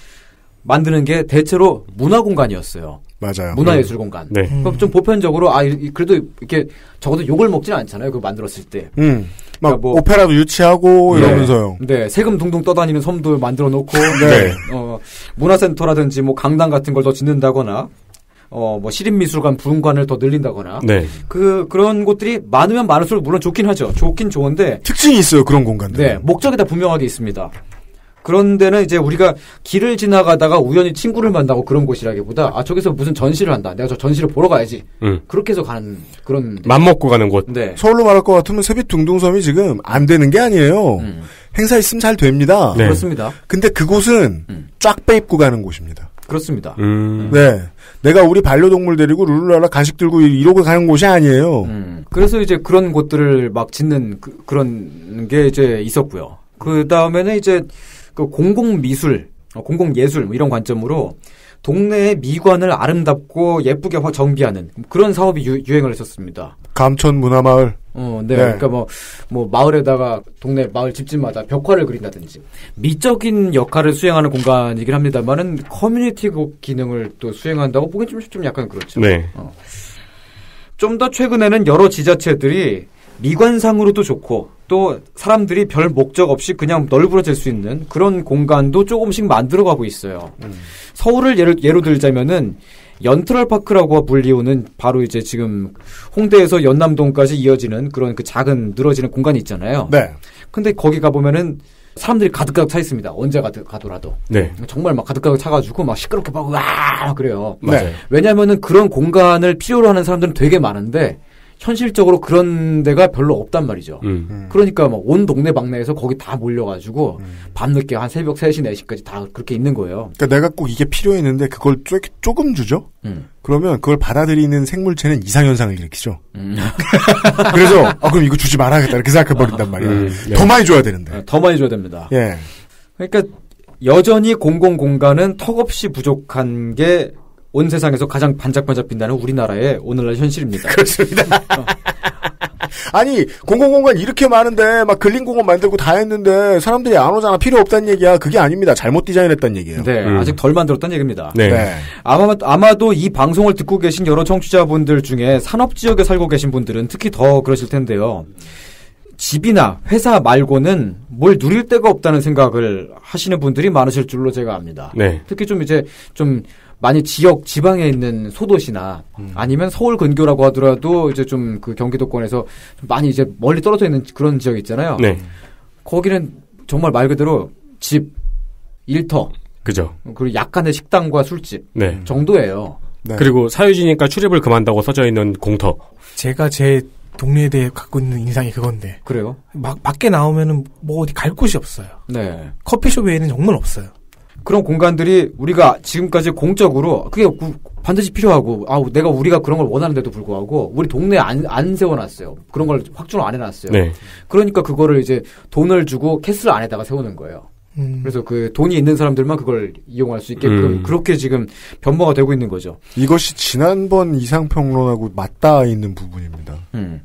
만드는 게 대체로 문화 공간이었어요. 맞아요. 문화예술 공간. 네. 그럼 좀 보편적으로 아 이- 그래도 이렇게 적어도 욕을 먹지는 않잖아요. 그거 만들었을 때. 음. 막 그러니까 뭐- 오페라도 유치하고 네. 이러면서요. 네, 세금 둥둥 떠다니는 섬도 만들어 놓고, 네. 어, 문화센터라든지 뭐 강당 같은 걸 더 짓는다거나, 어, 뭐 시립미술관, 부흥관을 더 늘린다거나, 네. 그, 그런 곳들이 많으면 많을수록 물론 좋긴 하죠. 좋긴 좋은데, 특징이 있어요, 그런 공간들. 네, 목적이 다 분명하게 있습니다. 그런 데는 이제 우리가 길을 지나가다가 우연히 친구를 만나고 그런 곳이라기보다, 아, 저기서 무슨 전시를 한다. 내가 저 전시를 보러 가야지. 음. 그렇게 해서 가는 그런. 맘 먹고 가는 곳. 네. 서울로 말할 것 같으면 세빛 둥둥섬이 지금 안 되는 게 아니에요. 행사 있으면 잘 됩니다. 네. 그렇습니다. 근데 그곳은 쫙 빼입고 가는 곳입니다. 그렇습니다. 음. 네. 내가 우리 반려동물 데리고 룰루랄라 간식 들고 이러고 가는 곳이 아니에요. 음. 그래서 이제 그런 곳들을 막 짓는 그, 런 게 이제 있었고요. 그 다음에는 이제 그 공공 미술, 공공 예술 뭐 이런 관점으로 동네의 미관을 아름답고 예쁘게 화- 정비하는 그런 사업이 유, 행을 했었습니다. 감천 문화마을. 어, 네. 네. 그러니까 뭐, 뭐, 마을에다가, 동네 마을 집집마다 벽화를 그린다든지, 미적인 역할을 수행하는 공간이긴 합니다만은, 커뮤니티 기능을 또 수행한다고 보기엔 좀, 좀 약간 그렇죠. 네. 좀더 최근에는 여러 지자체들이 미관상으로도 좋고 또 사람들이 별 목적 없이 그냥 널브러질 수 있는 그런 공간도 조금씩 만들어가고 있어요. 서울을 예로, 예로 들자면은 연트럴 파크라고 불리우는 바로 이제 지금 홍대에서 연남동까지 이어지는 그런 그 작은 늘어지는 공간이 있잖아요. 네. 근데 거기 가보면은 사람들이 가득가득 차 있습니다. 언제 가득 가더라도. 네. 정말 막 가득가득 차가지고 막 시끄럽게 막, 와! 그래요. 맞아요. 왜냐면은 그런 공간을 필요로 하는 사람들은 되게 많은데, 현실적으로 그런 데가 별로 없단 말이죠. 음. 그러니까 막 온 동네 방네에서 거기 다 몰려가지고, 밤늦게 한 새벽 3시, 4시까지 다 그렇게 있는 거예요. 그러니까 내가 꼭 이게 필요했는데 그걸 쪼, 조금 주죠? 음. 그러면 그걸 받아들이는 생물체는 이상현상을 일으키죠. 음. 그래서, 아, 그럼 이거 주지 말아야겠다. 이렇게 생각해버린단 말이야. 음, 네. 더 많이 줘야 되는데. 더 많이 줘야 됩니다. 예. 그러니까 여전히 공공 공간은 턱없이 부족한 게 온 세상에서 가장 반짝반짝 빛나는 우리나라의 오늘날 현실입니다. 그렇습니다. 아니, 공공공간 이렇게 많은데, 막 근린공원 만들고 다 했는데, 사람들이 안 오잖아. 필요 없다는 얘기야. 그게 아닙니다. 잘못 디자인했다는 얘기예요. 네, 아직 덜 만들었다는 얘기입니다. 네. 네. 아마, 아마도 이 방송을 듣고 계신 여러 청취자분들 중에 산업 지역에 살고 계신 분들은 특히 더 그러실 텐데요. 집이나 회사 말고는 뭘 누릴 데가 없다는 생각을 하시는 분들이 많으실 줄로 제가 압니다. 네. 특히 좀 이제 좀 많이 지역 지방에 있는 소도시나 아니면 서울 근교라고 하더라도 이제 좀 그 경기도권에서 좀 많이 이제 멀리 떨어져 있는 그런 지역 있잖아요. 네. 거기는 정말 말 그대로 집, 일터, 그죠. 그리고 약간의 식당과 술집 네. 정도예요. 그리고 사유지니까 출입을 금한다고 써져 있는 공터. 제가 제 동네에 대해 갖고 있는 인상이 그건데. 그래요? 막 밖에 나오면은 뭐 어디 갈 곳이 없어요. 네. 커피숍 외에는 정말 없어요. 그런 공간들이 우리가 지금까지 공적으로 그게 구- 반드시 필요하고 아 내가 우리가 그런 걸 원하는데도 불구하고 우리 동네에 안, 안 세워놨어요. 그런 걸 확충을 안 해놨어요. 네. 그러니까 그거를 이제 돈을 주고 캐슬 안에다가 세우는 거예요. 음. 그래서 그 돈이 있는 사람들만 그걸 이용할 수 있게끔 음. 그렇게 지금 변모가 되고 있는 거죠. 이것이 지난번 이상평론하고 맞닿아 있는 부분입니다. 음.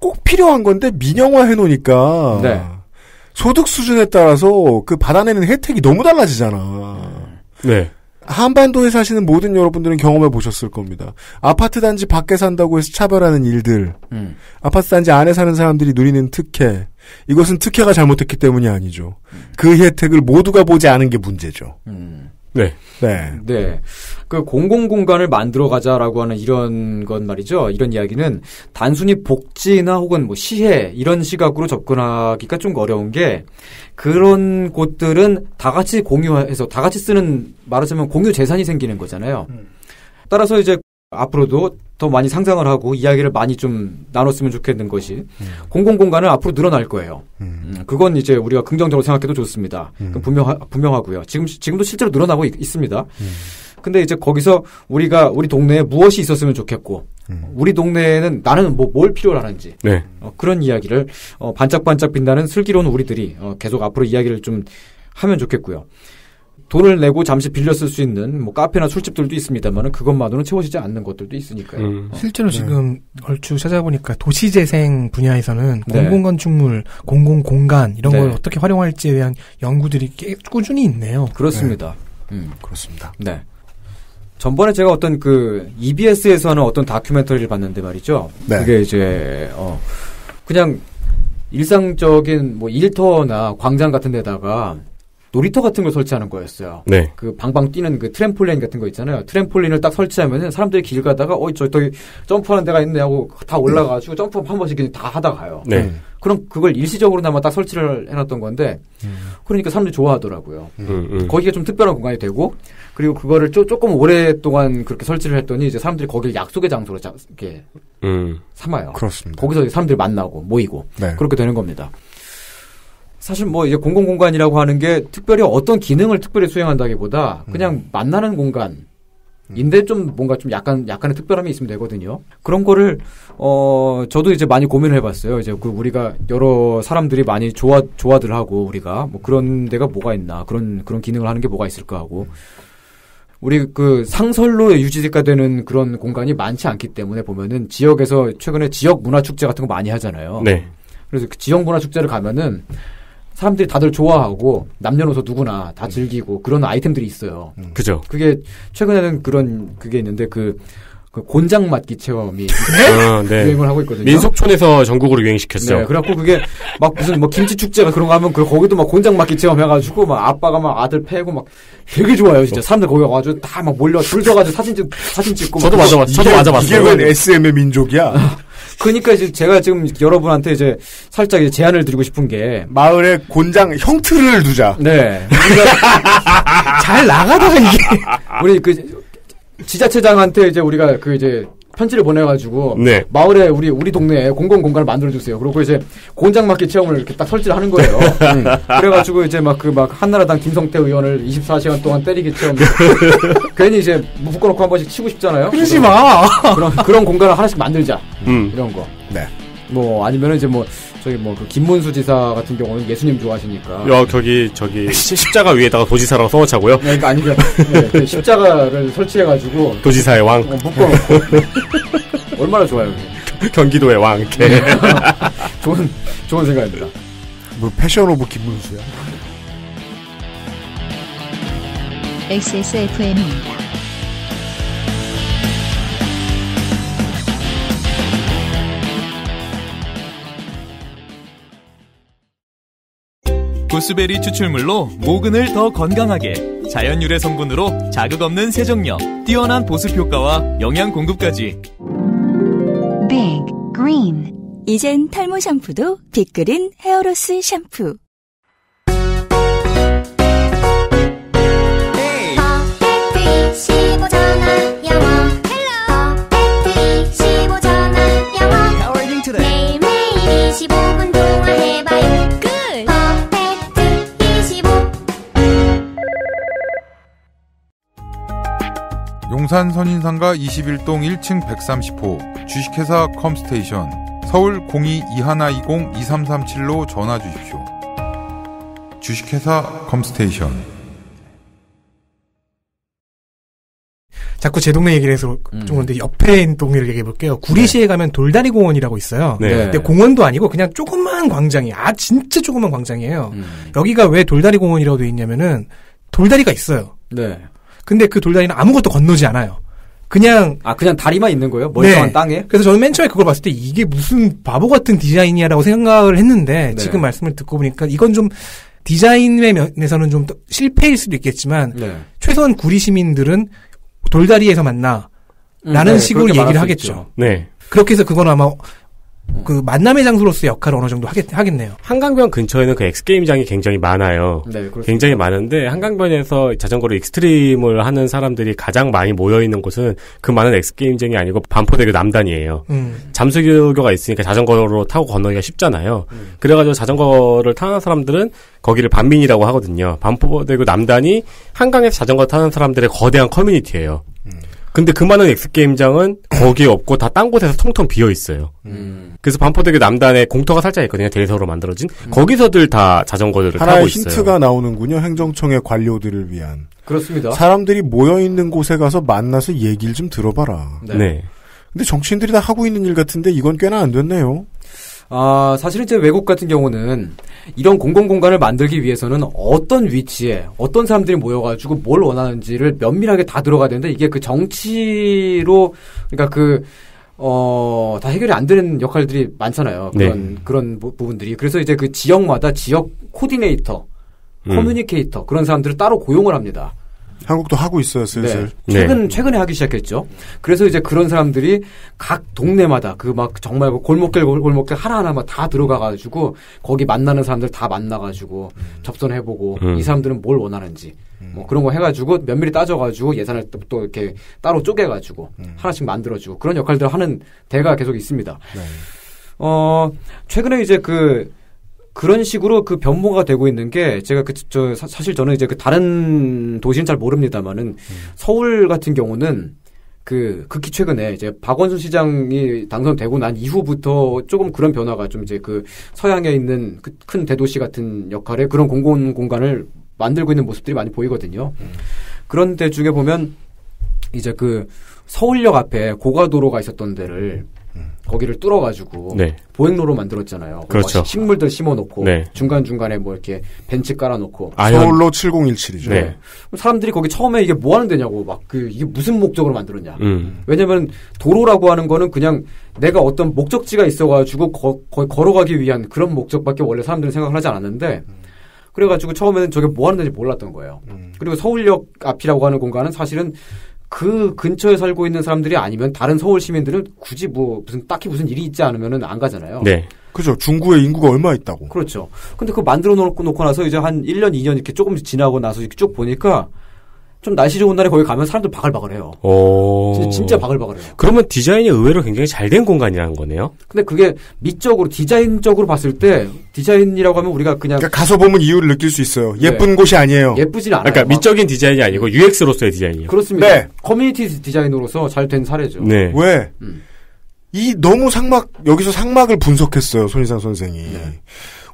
꼭 필요한 건데 민영화 해놓으니까 네. 소득 수준에 따라서 그 받아내는 혜택이 너무 달라지잖아. 네. 한반도에 사시는 모든 여러분들은 경험해 보셨을 겁니다. 아파트 단지 밖에 산다고 해서 차별하는 일들, 음. 아파트 단지 안에 사는 사람들이 누리는 특혜, 이것은 특혜가 잘못됐기 때문이 아니죠. 그 혜택을 모두가 보지 않은 게 문제죠. 음. 네. 네. 네. 그 공공 공간을 만들어 가자라고 하는 이런 건 말이죠. 이런 이야기는 단순히 복지나 혹은 뭐 시해 이런 시각으로 접근하기가 좀 어려운 게 그런 곳들은 다 같이 공유해서 다 같이 쓰는 말하자면 공유 재산이 생기는 거잖아요. 따라서 이제 앞으로도 더 많이 상상을 하고 이야기를 많이 좀 나눴으면 좋겠는 것이 공공 공간은 앞으로 늘어날 거예요. 음, 그건 이제 우리가 긍정적으로 생각해도 좋습니다. 그건 분명 분명하고요. 지금 지금도 실제로 늘어나고 있, 습니다 근데 이제 거기서 우리가 우리 동네에 무엇이 있었으면 좋겠고 우리 동네에는 나는 뭐 뭘 필요로 하는지 네. 어, 그런 이야기를 어, 반짝반짝 빛나는 슬기로운 우리들이 어, 계속 앞으로 이야기를 좀 하면 좋겠고요. 돈을 내고 잠시 빌려 쓸 수 있는 뭐 카페나 술집들도 있습니다만은 그것만으로는 채워지지 않는 것들도 있으니까요. 음. 어. 실제로 지금 얼추 찾아보니까 도시재생 분야에서는 네. 공공건축물, 공공공간 이런 걸 네. 어떻게 활용할지에 대한 연구들이 꽤 꾸준히 있네요. 그렇습니다. 음. 그렇습니다. 네. 전번에 제가 어떤 그 EBS에서 하는 어떤 다큐멘터리를 봤는데 말이죠. 네. 그게 이제 어 그냥 일상적인 뭐 일터나 광장 같은 데다가 놀이터 같은 걸 설치하는 거였어요. 네. 그 방방 뛰는 그 트램폴린 같은 거 있잖아요. 트램폴린을 딱 설치하면은 사람들이 길 가다가 어이 저 저기 점프하는 데가 있네 하고 다 올라가가지고 점프 한 번씩 그냥 다 하다 가요. 네. 그럼 그걸 일시적으로나마 딱 설치를 해놨던 건데 그러니까 사람들이 좋아하더라고요. 음, 음. 거기가 좀 특별한 공간이 되고 그리고 그거를 쪼, 조금 오랫동안 그렇게 설치를 했더니 이제 사람들이 거기를 약속의 장소로 자, 이렇게 음. 삼아요. 그렇습니다. 거기서 사람들이 만나고 모이고 네. 그렇게 되는 겁니다. 사실 뭐 이제 공공 공간이라고 하는 게 특별히 어떤 기능을 특별히 수행한다기보다 그냥 만나는 공간. 인데 좀 뭔가 좀 약간 약간의 특별함이 있으면 되거든요. 그런 거를 어 저도 이제 많이 고민을 해봤어요. 이제 그 우리가 여러 사람들이 많이 좋아 좋아들 하고 우리가 뭐 그런 데가 뭐가 있나 그런 그런 기능을 하는 게 뭐가 있을까 하고 우리 그 상설로 유지가 되는 그런 공간이 많지 않기 때문에 보면은 지역에서 최근에 지역 문화 축제 같은 거 많이 하잖아요. 네. 그래서 그 지역 문화 축제를 가면은 사람들이 다들 좋아하고 남녀노소 누구나 다 즐기고 그런 아이템들이 있어요. 그죠. 그게 최근에는 그런 그게 있는데 그, 그 곤장 맞기 체험이 어, 네. 유행을 하고 있거든요. 민속촌에서 전국으로 유행시켰죠. 네, 그래갖고 그게 막 무슨 뭐 김치 축제가 그런 거 하면 그 거기도 막 곤장 맞기 체험 해가지고 막 아빠가 막 아들 패고 막 되게 좋아요 진짜 사람들 거기 와가지고 다 막 몰려 줄 서가지고 사진 찍 사진 찍고 저도 막 맞아봤- 저도 이게, 맞아봤어요. 이게 웬 SM의 민족이야? 그러니까 이제 제가 지금 여러분한테 이제 살짝 이제 제안을 드리고 싶은 게 마을에 곤장 형틀을 두자. 네. 잘 나가다가 이게 우리 그 지자체장한테 이제 우리가 그 이제 편지를 보내가지고 네. 마을에 우리 우리 동네에 공공 공간을 만들어 주세요. 그리고 이제 곤장 맞기 체험을 이렇게 딱 설치를 하는 거예요. 음. 그래가지고 이제 막 그 막 한나라당 김성태 의원을 24시간 동안 때리기 체험. 괜히 이제 뭐 묶어놓고 한 번씩 치고 싶잖아요. 그러지 마. 그런 그런 공간을 하나씩 만들자. 음. 이런 거. 네. 뭐 아니면은 이제 뭐 저기 뭐 그 김문수 지사 같은 경우는 예수님 좋아하시니까. 야, 저기, 저기, 시- 십자가 위에다가 도지사라고 써놓자고요. 네, 그러니까 아니 그 네, 그 십자가를 설치해가지고 도지사의 왕. 어, 묶어놓고 얼마나 좋아요. 그게. 경기도의 왕. 이렇게. 좋은 좋은 생각입니다. 뭐 Passion of 김문수야. XSFM입니다. 구스베리 추출물로 모근을 더 건강하게 자연 유래 성분으로 자극 없는 세정력, 뛰어난 보습 효과와 영양 공급까지. Big Green. 이젠 탈모 샴푸도 빅그린 헤어로스 샴푸. 배 용산 선인상가 21동 1층 130호 주식회사 컴스테이션 서울 02-2120-2337로 전화 주십시오. 주식회사 컴스테이션 자꾸 제 동네 얘기를 해서 음. 좀 그런데 옆에 있는 동네를 얘기해 볼게요. 구리시에 가면 돌다리 공원이라고 있어요. 네. 근데 공원도 아니고 그냥 조그만 광장이 아 진짜 조그만 광장이에요. 음. 여기가 왜 돌다리 공원이라고 돼 있냐면은 돌다리가 있어요. 네. 근데 그 돌다리는 아무것도 건너지 않아요. 그냥 아 그냥 다리만 있는 거예요? 멀쩡한 네. 땅에? 그래서 저는 맨 처음에 그걸 봤을 때 이게 무슨 바보 같은 디자인이야라고 생각을 했는데 네. 지금 말씀을 듣고 보니까 이건 좀 디자인의 면에서는 좀더 실패일 수도 있겠지만 네. 최소한 구리 시민들은 돌다리에서 만나 라는 네, 식으로 얘기를 수 하겠죠. 있죠. 네. 그렇게 해서 그건 아마 그 만남의 장소로서의 역할을 어느 정도 하겠, 하겠네요. 한강변 근처에는 그 엑스게임장이 굉장히 많아요. 네, 그렇습니다. 굉장히 많은데 한강변에서 자전거를 extreme을 하는 사람들이 가장 많이 모여 있는 곳은 그 많은 엑스게임장이 아니고 반포대교 남단이에요. 음. 잠수교가 있으니까 자전거로 타고 건너기가 쉽잖아요. 그래가지고 자전거를 타는 사람들은 거기를 반민이라고 하거든요. 반포대교 남단이 한강에서 자전거 타는 사람들의 거대한 커뮤니티예요. 근데 그 많은 엑스게임장은 거기에 없고 다 딴 곳에서 텅텅 비어 있어요. 그래서 반포대교 남단에 공터가 살짝 있거든요. 대리석으로 만들어진. 거기서들 다 자전거들을 타고 하나의 있어요. 힌트가 나오는군요. 행정청의 관료들을 위한. 그렇습니다. 사람들이 모여 있는 곳에 가서 만나서 얘기를 좀 들어봐라. 네. 근데 정치인들이 다 하고 있는 일 같은데 이건 꽤나 안 됐네요. 아, 사실 이제 외국 같은 경우는 이런 공공 공간을 만들기 위해서는 어떤 위치에 어떤 사람들이 모여가지고 뭘 원하는지를 면밀하게 다 들어가야 되는데 이게 그 정치로 그러니까 그 어, 다 해결이 안 되는 역할들이 많잖아요. 그런, 네. 그런 부- 부분들이. 그래서 이제 그 지역마다 지역 코디네이터, 음. communicator, 그런 사람들을 따로 고용을 합니다. 한국도 하고 있어요, 슬슬. 네. 최근 최근에 하기 시작했죠. 그래서 이제 그런 사람들이 각 동네마다 그 막 정말 그 골목길 골- 골목길 하나 하나만 다 들어가 가지고 거기 만나는 사람들 다 만나 가지고 접선해 보고 음. 이 사람들은 뭘 원하는지 뭐 그런 거 해가지고 면밀히 따져가지고 예산을 또, 또 이렇게 따로 쪼개가지고 하나씩 만들어주고 그런 역할들을 하는 대가 계속 있습니다. 어 최근에 이제 그 그런 식으로 그 변모가 되고 있는 게 제가 그 저 사실 저는 이제 그 다른 도시는 잘 모릅니다만은 서울 같은 경우는 그 극히 최근에 이제 박원순 시장이 당선되고 난 이후부터 조금 그런 변화가 좀 이제 그 서양에 있는 그 큰 대도시 같은 역할의 그런 공공 공간을 만들고 있는 모습들이 많이 보이거든요. 그런 데 중에 보면 이제 그 서울역 앞에 고가도로가 있었던 데를 거기를 뚫어가지고 네. 보행로로 만들었잖아요. 그렇죠. 뭐 식물들 심어놓고 네. 중간 중간에 뭐 이렇게 벤치 깔아놓고 서울로 7017이죠. 네. 사람들이 거기 처음에 이게 뭐 하는 데냐고 막 그 이게 무슨 목적으로 만들었냐. 음. 왜냐면 도로라고 하는 거는 그냥 내가 어떤 목적지가 있어가지고 거, 거- 걸어가기 위한 그런 목적밖에 원래 사람들은 생각을 하지 않았는데 그래가지고 처음에는 저게 뭐 하는 데인지 몰랐던 거예요. 그리고 서울역 앞이라고 하는 공간은 사실은 그 근처에 살고 있는 사람들이 아니면 다른 서울 시민들은 굳이 뭐 무슨 딱히 무슨 일이 있지 않으면은 안 가잖아요. 네. 그죠. 중구에 인구가 얼마 있다고. 그렇죠. 근데 그거 만들어 놓고, 놓고 나서 이제 한 1년, 2년 이렇게 조금 지나고 나서 이렇게 쭉 보니까 좀 날씨 좋은 날에 거기 가면 사람들 바글바글해요. 오. 진짜, 바글바글해요. 그러면 디자인이 의외로 굉장히 잘 된 공간이라는 거네요. 근데 그게 미적으로, 디자인적으로 봤을 때 디자인이라고 하면 우리가 그냥 그러니까 가서 보면 이유를 느낄 수 있어요. 예쁜 네. 곳이 아니에요. 예쁘진 않아요. 그러니까 미적인 디자인이 아니고 UX로서의 디자인이요. 그렇습니다. 네. 커뮤니티 디자인으로서 잘 된 사례죠. 네. 왜? 음. 이 너무 삭막 여기서 삭막을 분석했어요 손이상 선생이. 네.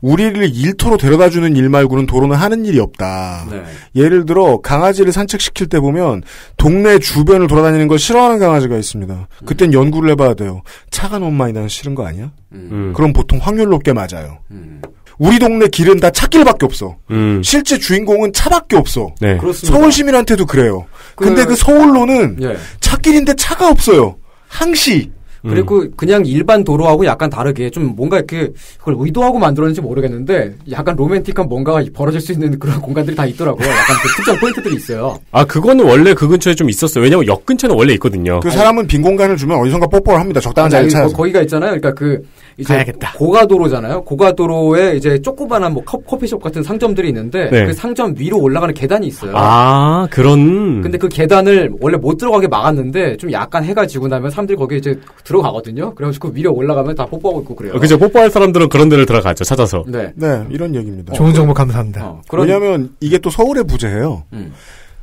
우리를 일터로 데려다주는 일 말고는 도로는 하는 일이 없다. 네. 예를 들어 강아지를 산책시킬 때 보면 동네 주변을 돌아다니는 걸 싫어하는 강아지가 있습니다. 그땐 연구를 해봐야 돼요. 차가 너무 많이 나는 싫은 거 아니야? 음. 그럼 보통 확률 높게 맞아요. 음. 우리 동네 길은 다 찻길밖에 없어. 음. 실제 주인공은 차밖에 없어. 네. 그렇습니다. 서울 시민한테도 그래요. 그- 근데 그 서울로는 예. 찻길인데 차가 없어요. 항시. 그리고 그냥 일반 도로하고 약간 다르게 좀 뭔가 이렇게 그걸 의도하고 만들었는지 모르겠는데 약간 로맨틱한 뭔가가 벌어질 수 있는 그런 공간들이 다 있더라고요. 약간 그 특정 포인트들이 있어요. 아, 그거는 원래 그 근처에 좀 있었어요. 왜냐면 역 근처는 원래 있거든요. 그 사람은 빈 공간을 주면 어디선가 뽀뽀를 합니다. 적당한 아니, 찾아서. 거, 기가 있잖아요. 그러니까 그 이제 가야겠다. 고가도로잖아요. 고가도로에 이제 조그만한 뭐 커, 피숍 같은 상점들이 있는데 네. 그 상점 위로 올라가는 계단이 있어요. 아, 그런. 근데 그 계단을 원래 못 들어가게 막았는데 좀 약간 해가 지고 나면 사람들이 거기에 이제 들어가거든요. 그래가지고 그 위로 올라가면 다 뽀뽀하고 있고 그래요. 어, 그죠. 뽀뽀할 사람들은 그런 데를 들어가죠. 찾아서. 네. 네, 이런 얘기입니다. 좋은 정보 감사합니다. 어, 그런 왜냐하면 이게 또 서울의 부재예요. 음.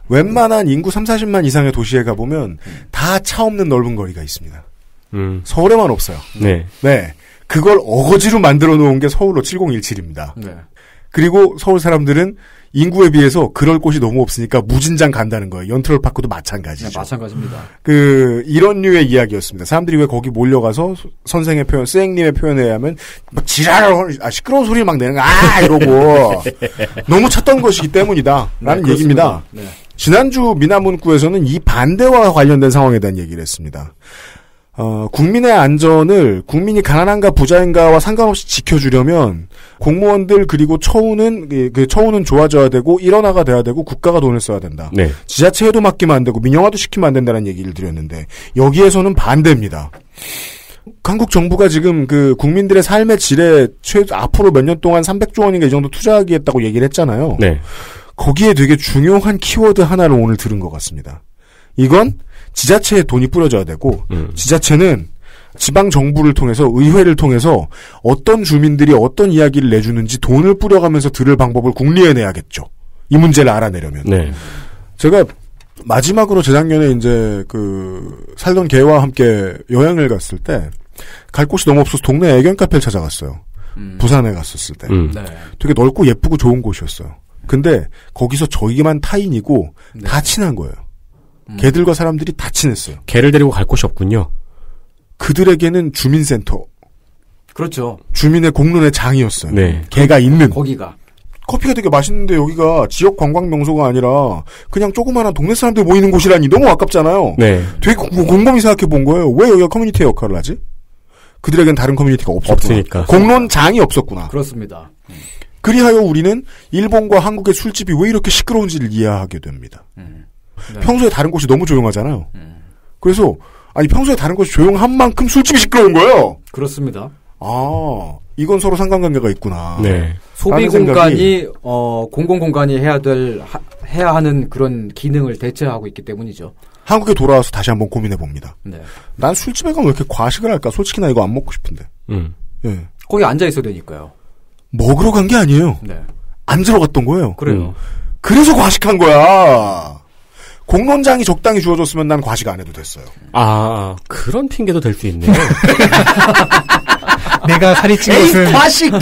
웬만한 인구 3, 40만 이상의 도시에 가보면 다 차 없는 넓은 거리가 있습니다. 음. 서울에만 없어요. 네. 네. 그걸 어거지로 만들어 놓은 게 서울로 7017입니다. 네. 그리고 서울 사람들은 인구에 비해서 그럴 곳이 너무 없으니까 무진장 간다는 거예요. 연트럴 파크도 네, 마찬가지죠. 마찬가지입니다. 그 이런 류의 이야기였습니다. 사람들이 왜 거기 몰려가서 소- 선생의 표현, 스행님의 표현에 의하면 막 지랄을 아, 시끄러운 소리를 막 내는 거아 이러고 너무 찾던 것이기 때문이다라는 네, 얘기입니다. 네. 지난주 미나문구에서는 이 반대와 관련된 상황에 대한 얘기를 했습니다. 어, 국민의 안전을 국민이 가난한가 부자인가와 상관없이 지켜주려면 공무원들 그리고 처우는 그, 그 처우는 좋아져야 되고 일원화가 돼야 되고 국가가 돈을 써야 된다. 네. 지자체에도 맡기면 안 되고 민영화도 시키면 안 된다는 얘기를 드렸는데 여기에서는 반대입니다. 한국 정부가 지금 그 국민들의 삶의 질에 최 앞으로 몇 년 동안 300조 원인가 이 정도 투자하겠다고 얘기를 했잖아요. 네. 거기에 되게 중요한 키워드 하나를 오늘 들은 것 같습니다. 이건 지자체에 돈이 뿌려져야 되고 음. 지자체는 지방 정부를 통해서 의회를 통해서 어떤 주민들이 어떤 이야기를 내주는지 돈을 뿌려가면서 들을 방법을 궁리해내야겠죠. 이 문제를 알아내려면. 네. 제가 마지막으로 재작년에 이제 그 살던 개와 함께 여행을 갔을 때 갈 곳이 너무 없어서 동네 애견 카페를 찾아갔어요. 부산에 갔었을 때. 음. 네. 되게 넓고 예쁘고 좋은 곳이었어요. 근데 거기서 저희만 타인이고 다 친한 거예요. 개들과 사람들이 다 친했어요. 개를 데리고 갈 곳이 없군요. 그들에게는 주민센터, 그렇죠. 주민의 공론의 장이었어요. 네. 개가 있는. 거기가. 커피가 되게 맛있는데 여기가 지역 관광 명소가 아니라 그냥 조그마한 동네 사람들 모이는 곳이라니 너무 아깝잖아요. 네. 되게 공- 곰곰이 생각해 본 거예요. 왜 여기가 커뮤니티의 역할을 하지? 그들에겐 다른 커뮤니티가 없었구나. 없으니까. 공론장이 없었구나. 그렇습니다. 그리하여 우리는 일본과 한국의 술집이 왜 이렇게 시끄러운지를 이해하게 됩니다. 네. 평소에 다른 곳이 너무 조용하잖아요. 그래서 아니 평소에 다른 곳이 조용한 만큼 술집이 시끄러운 거예요. 그렇습니다. 아 이건 서로 상관관계가 있구나. 네. 소비 공간이 어 공공 공간이 해야 될 하- 해야 하는 그런 기능을 대체하고 있기 때문이죠. 한국에 돌아와서 다시 한번 고민해 봅니다. 네. 난 술집에 가면 왜 이렇게 과식을 할까? 솔직히 나 이거 안 먹고 싶은데. 음. 예. 거기 앉아 있어야 되니까요. 먹으러 간 게 아니에요. 네. 앉으러 갔던 거예요. 그래요. 그래서 과식한 거야. 공론장이 적당히 주어졌으면 난 과식 안 해도 됐어요. 아, 그런 핑계도 될 수 있네요. 내가 살이 찐 에이, 것은 과식!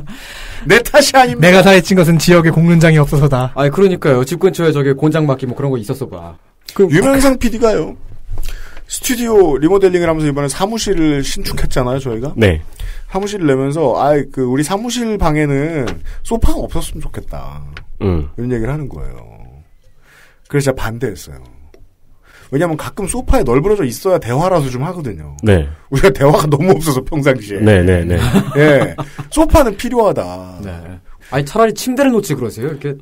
내 탓이 아닙니다. 내가 살이 찐 것은 지역에 공론장이 없어서다. 아니 그러니까요. 집 근처에 저기 곤장 막기 뭐 그런 거 있었어 봐. 유명상 PD가요. 스튜디오 리모델링을 하면서 이번에 사무실을 신축했잖아요, 저희가. 네. 사무실을 내면서, 아, 그, 우리 사무실 방에는 소파가 없었으면 좋겠다. 음. 이런 얘기를 하는 거예요. 그래서 제가 반대했어요. 왜냐면 가끔 소파에 널브러져 있어야 대화라도 좀 하거든요. 네. 우리가 대화가 너무 없어서 평상시에. 네, 네, 네. 예. 소파는 필요하다. 네. 아니 차라리 침대를 놓지 그러세요. 이렇게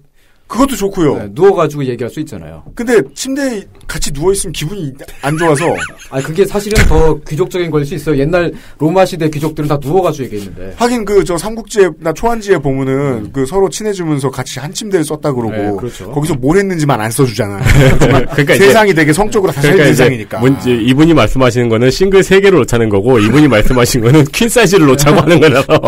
그것도 좋고요. 네, 누워가지고 얘기할 수 있잖아요. 근데 침대에 같이 누워있으면 기분이 안 좋아서. 아니 그게 사실은 더 귀족적인 걸 수 있어요. 옛날 로마 시대 귀족들은 다 누워가지고 얘기했는데. 하긴 그 저 삼국지나 초한지에 보면은 그 서로 친해지면서 같이 한 침대를 썼다 그러고 네, 그렇죠. 거기서 뭘 했는지만 안 써주잖아요. 그러니까 세상이 되게 성적으로 다 그러니까 세상이니까. 뭔지 이분이 말씀하시는 거는 싱글 3개를 놓자는 거고 이분이 말씀하신 거는 퀸 사이즈를 놓자고 하는 거라서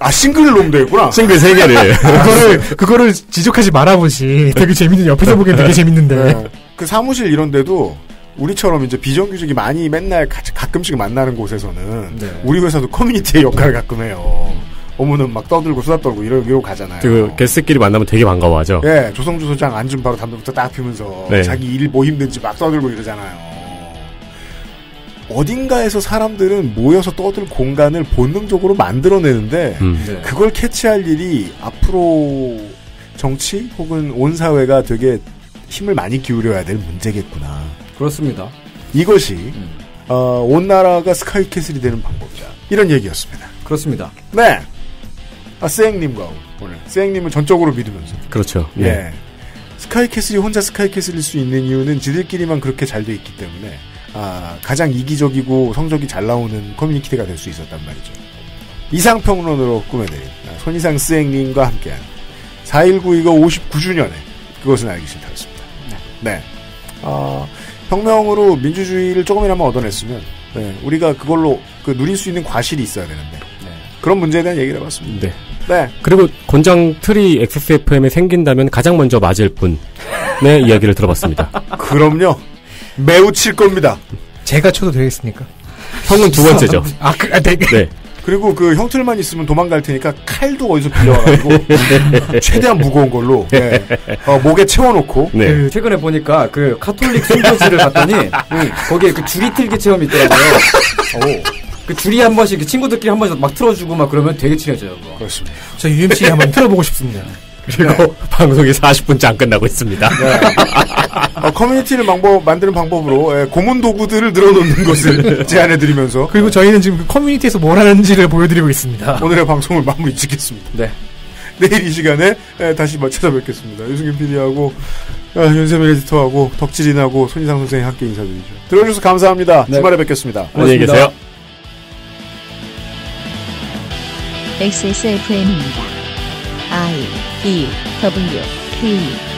아 싱글을 놓으면 되겠구나. 싱글 3개를 그거를 그거를 지적하지 말아보시. 되게 재밌는 옆에서 보기엔 되게 재밌는데. 네. 그 사무실 이런데도 우리처럼 이제 비정규직이 많이 맨날 가, 가끔씩 만나는 곳에서는 네. 우리 회사도 커뮤니티의 역할을 가끔 해요. 어머는 막 떠들고 수다 떨고 이러, 이러고 가잖아요. 그 게스트끼리 만나면 되게 반가워하죠. 예, 조성주 소장 앉으면 바로 담배부터 딱 피면서 네. 자기 일 뭐 힘든지 막 떠들고 이러잖아요. 어딘가에서 사람들은 모여서 떠들 공간을 본능적으로 만들어내는데 음. 네. 그걸 캐치할 일이 앞으로 정치 혹은 온 사회가 되게 힘을 많이 기울여야 될 문제겠구나. 그렇습니다. 이것이 어, 온 나라가 스카이캐슬이 되는 방법이다. 이런 얘기였습니다. 그렇습니다. 네. 아, 쌩님과 오늘 쌩님을 전적으로 믿으면서 그렇죠. 예. 예. 스카이캐슬이 혼자 스카이캐슬일 수 있는 이유는 지들끼리만 그렇게 잘 돼 있기 때문에 아, 가장 이기적이고 성적이 잘 나오는 커뮤니티가 될 수 있었단 말이죠. 이상평론으로 꾸며드린 아, 손이상 스앵님과 함께한 4.19 이거 59주년에 그것은 알기 싫다였습니다. 네. 아, 혁명으로 민주주의를 조금이나마 얻어냈으면 네, 우리가 그걸로 그 누릴 수 있는 과실이 있어야 되는데 그런 문제에 대한 얘기를 해봤습니다. 네. 네. 그리고 곤장 트리 XSFM에 생긴다면 가장 먼저 맞을 분의 이야기를 들어봤습니다. 그럼요. 매우 칠 겁니다. 제가 쳐도 되겠습니까? 형은 두 번째죠. 아, 그, 아, 네. 네. 그리고 그 형틀만 있으면 도망갈 테니까 칼도 어디서 빌려와가지고 최대한 무거운 걸로 네. 어, 목에 채워놓고 네. 그 최근에 보니까 그 카톨릭 순교지를 갔더니 음, 거기에 그 줄이 틀기 체험이 있더라고요. 오. 그 줄이 한 번씩 그 친구들끼리 한 번씩 막 틀어주고 막 그러면 되게 친해져요. 그거. 그렇습니다. 저 UMC 한번 틀어보고 싶습니다. 그리고 방송이 40분째 안 끝나고 있습니다. 어, 커뮤니티를 방법, 만드는 방법으로 예, 고문 도구들을 늘어놓는 것을 제안해드리면서 그리고 저희는 지금 그 커뮤니티에서 뭘 하는지를 보여드리고 있습니다. 오늘의 방송을 마무리 짓겠습니다. 네. 내일 이 시간에 예, 다시 뭐 찾아뵙겠습니다. 유승균 PD하고 아, 윤세민 에디터하고 덕질인하고 손희상 선생이 함께 인사드리죠. 들어주셔서 감사합니다. 네. 주말에 뵙겠습니다. 안녕히 계세요. XSFM입니다. I E W T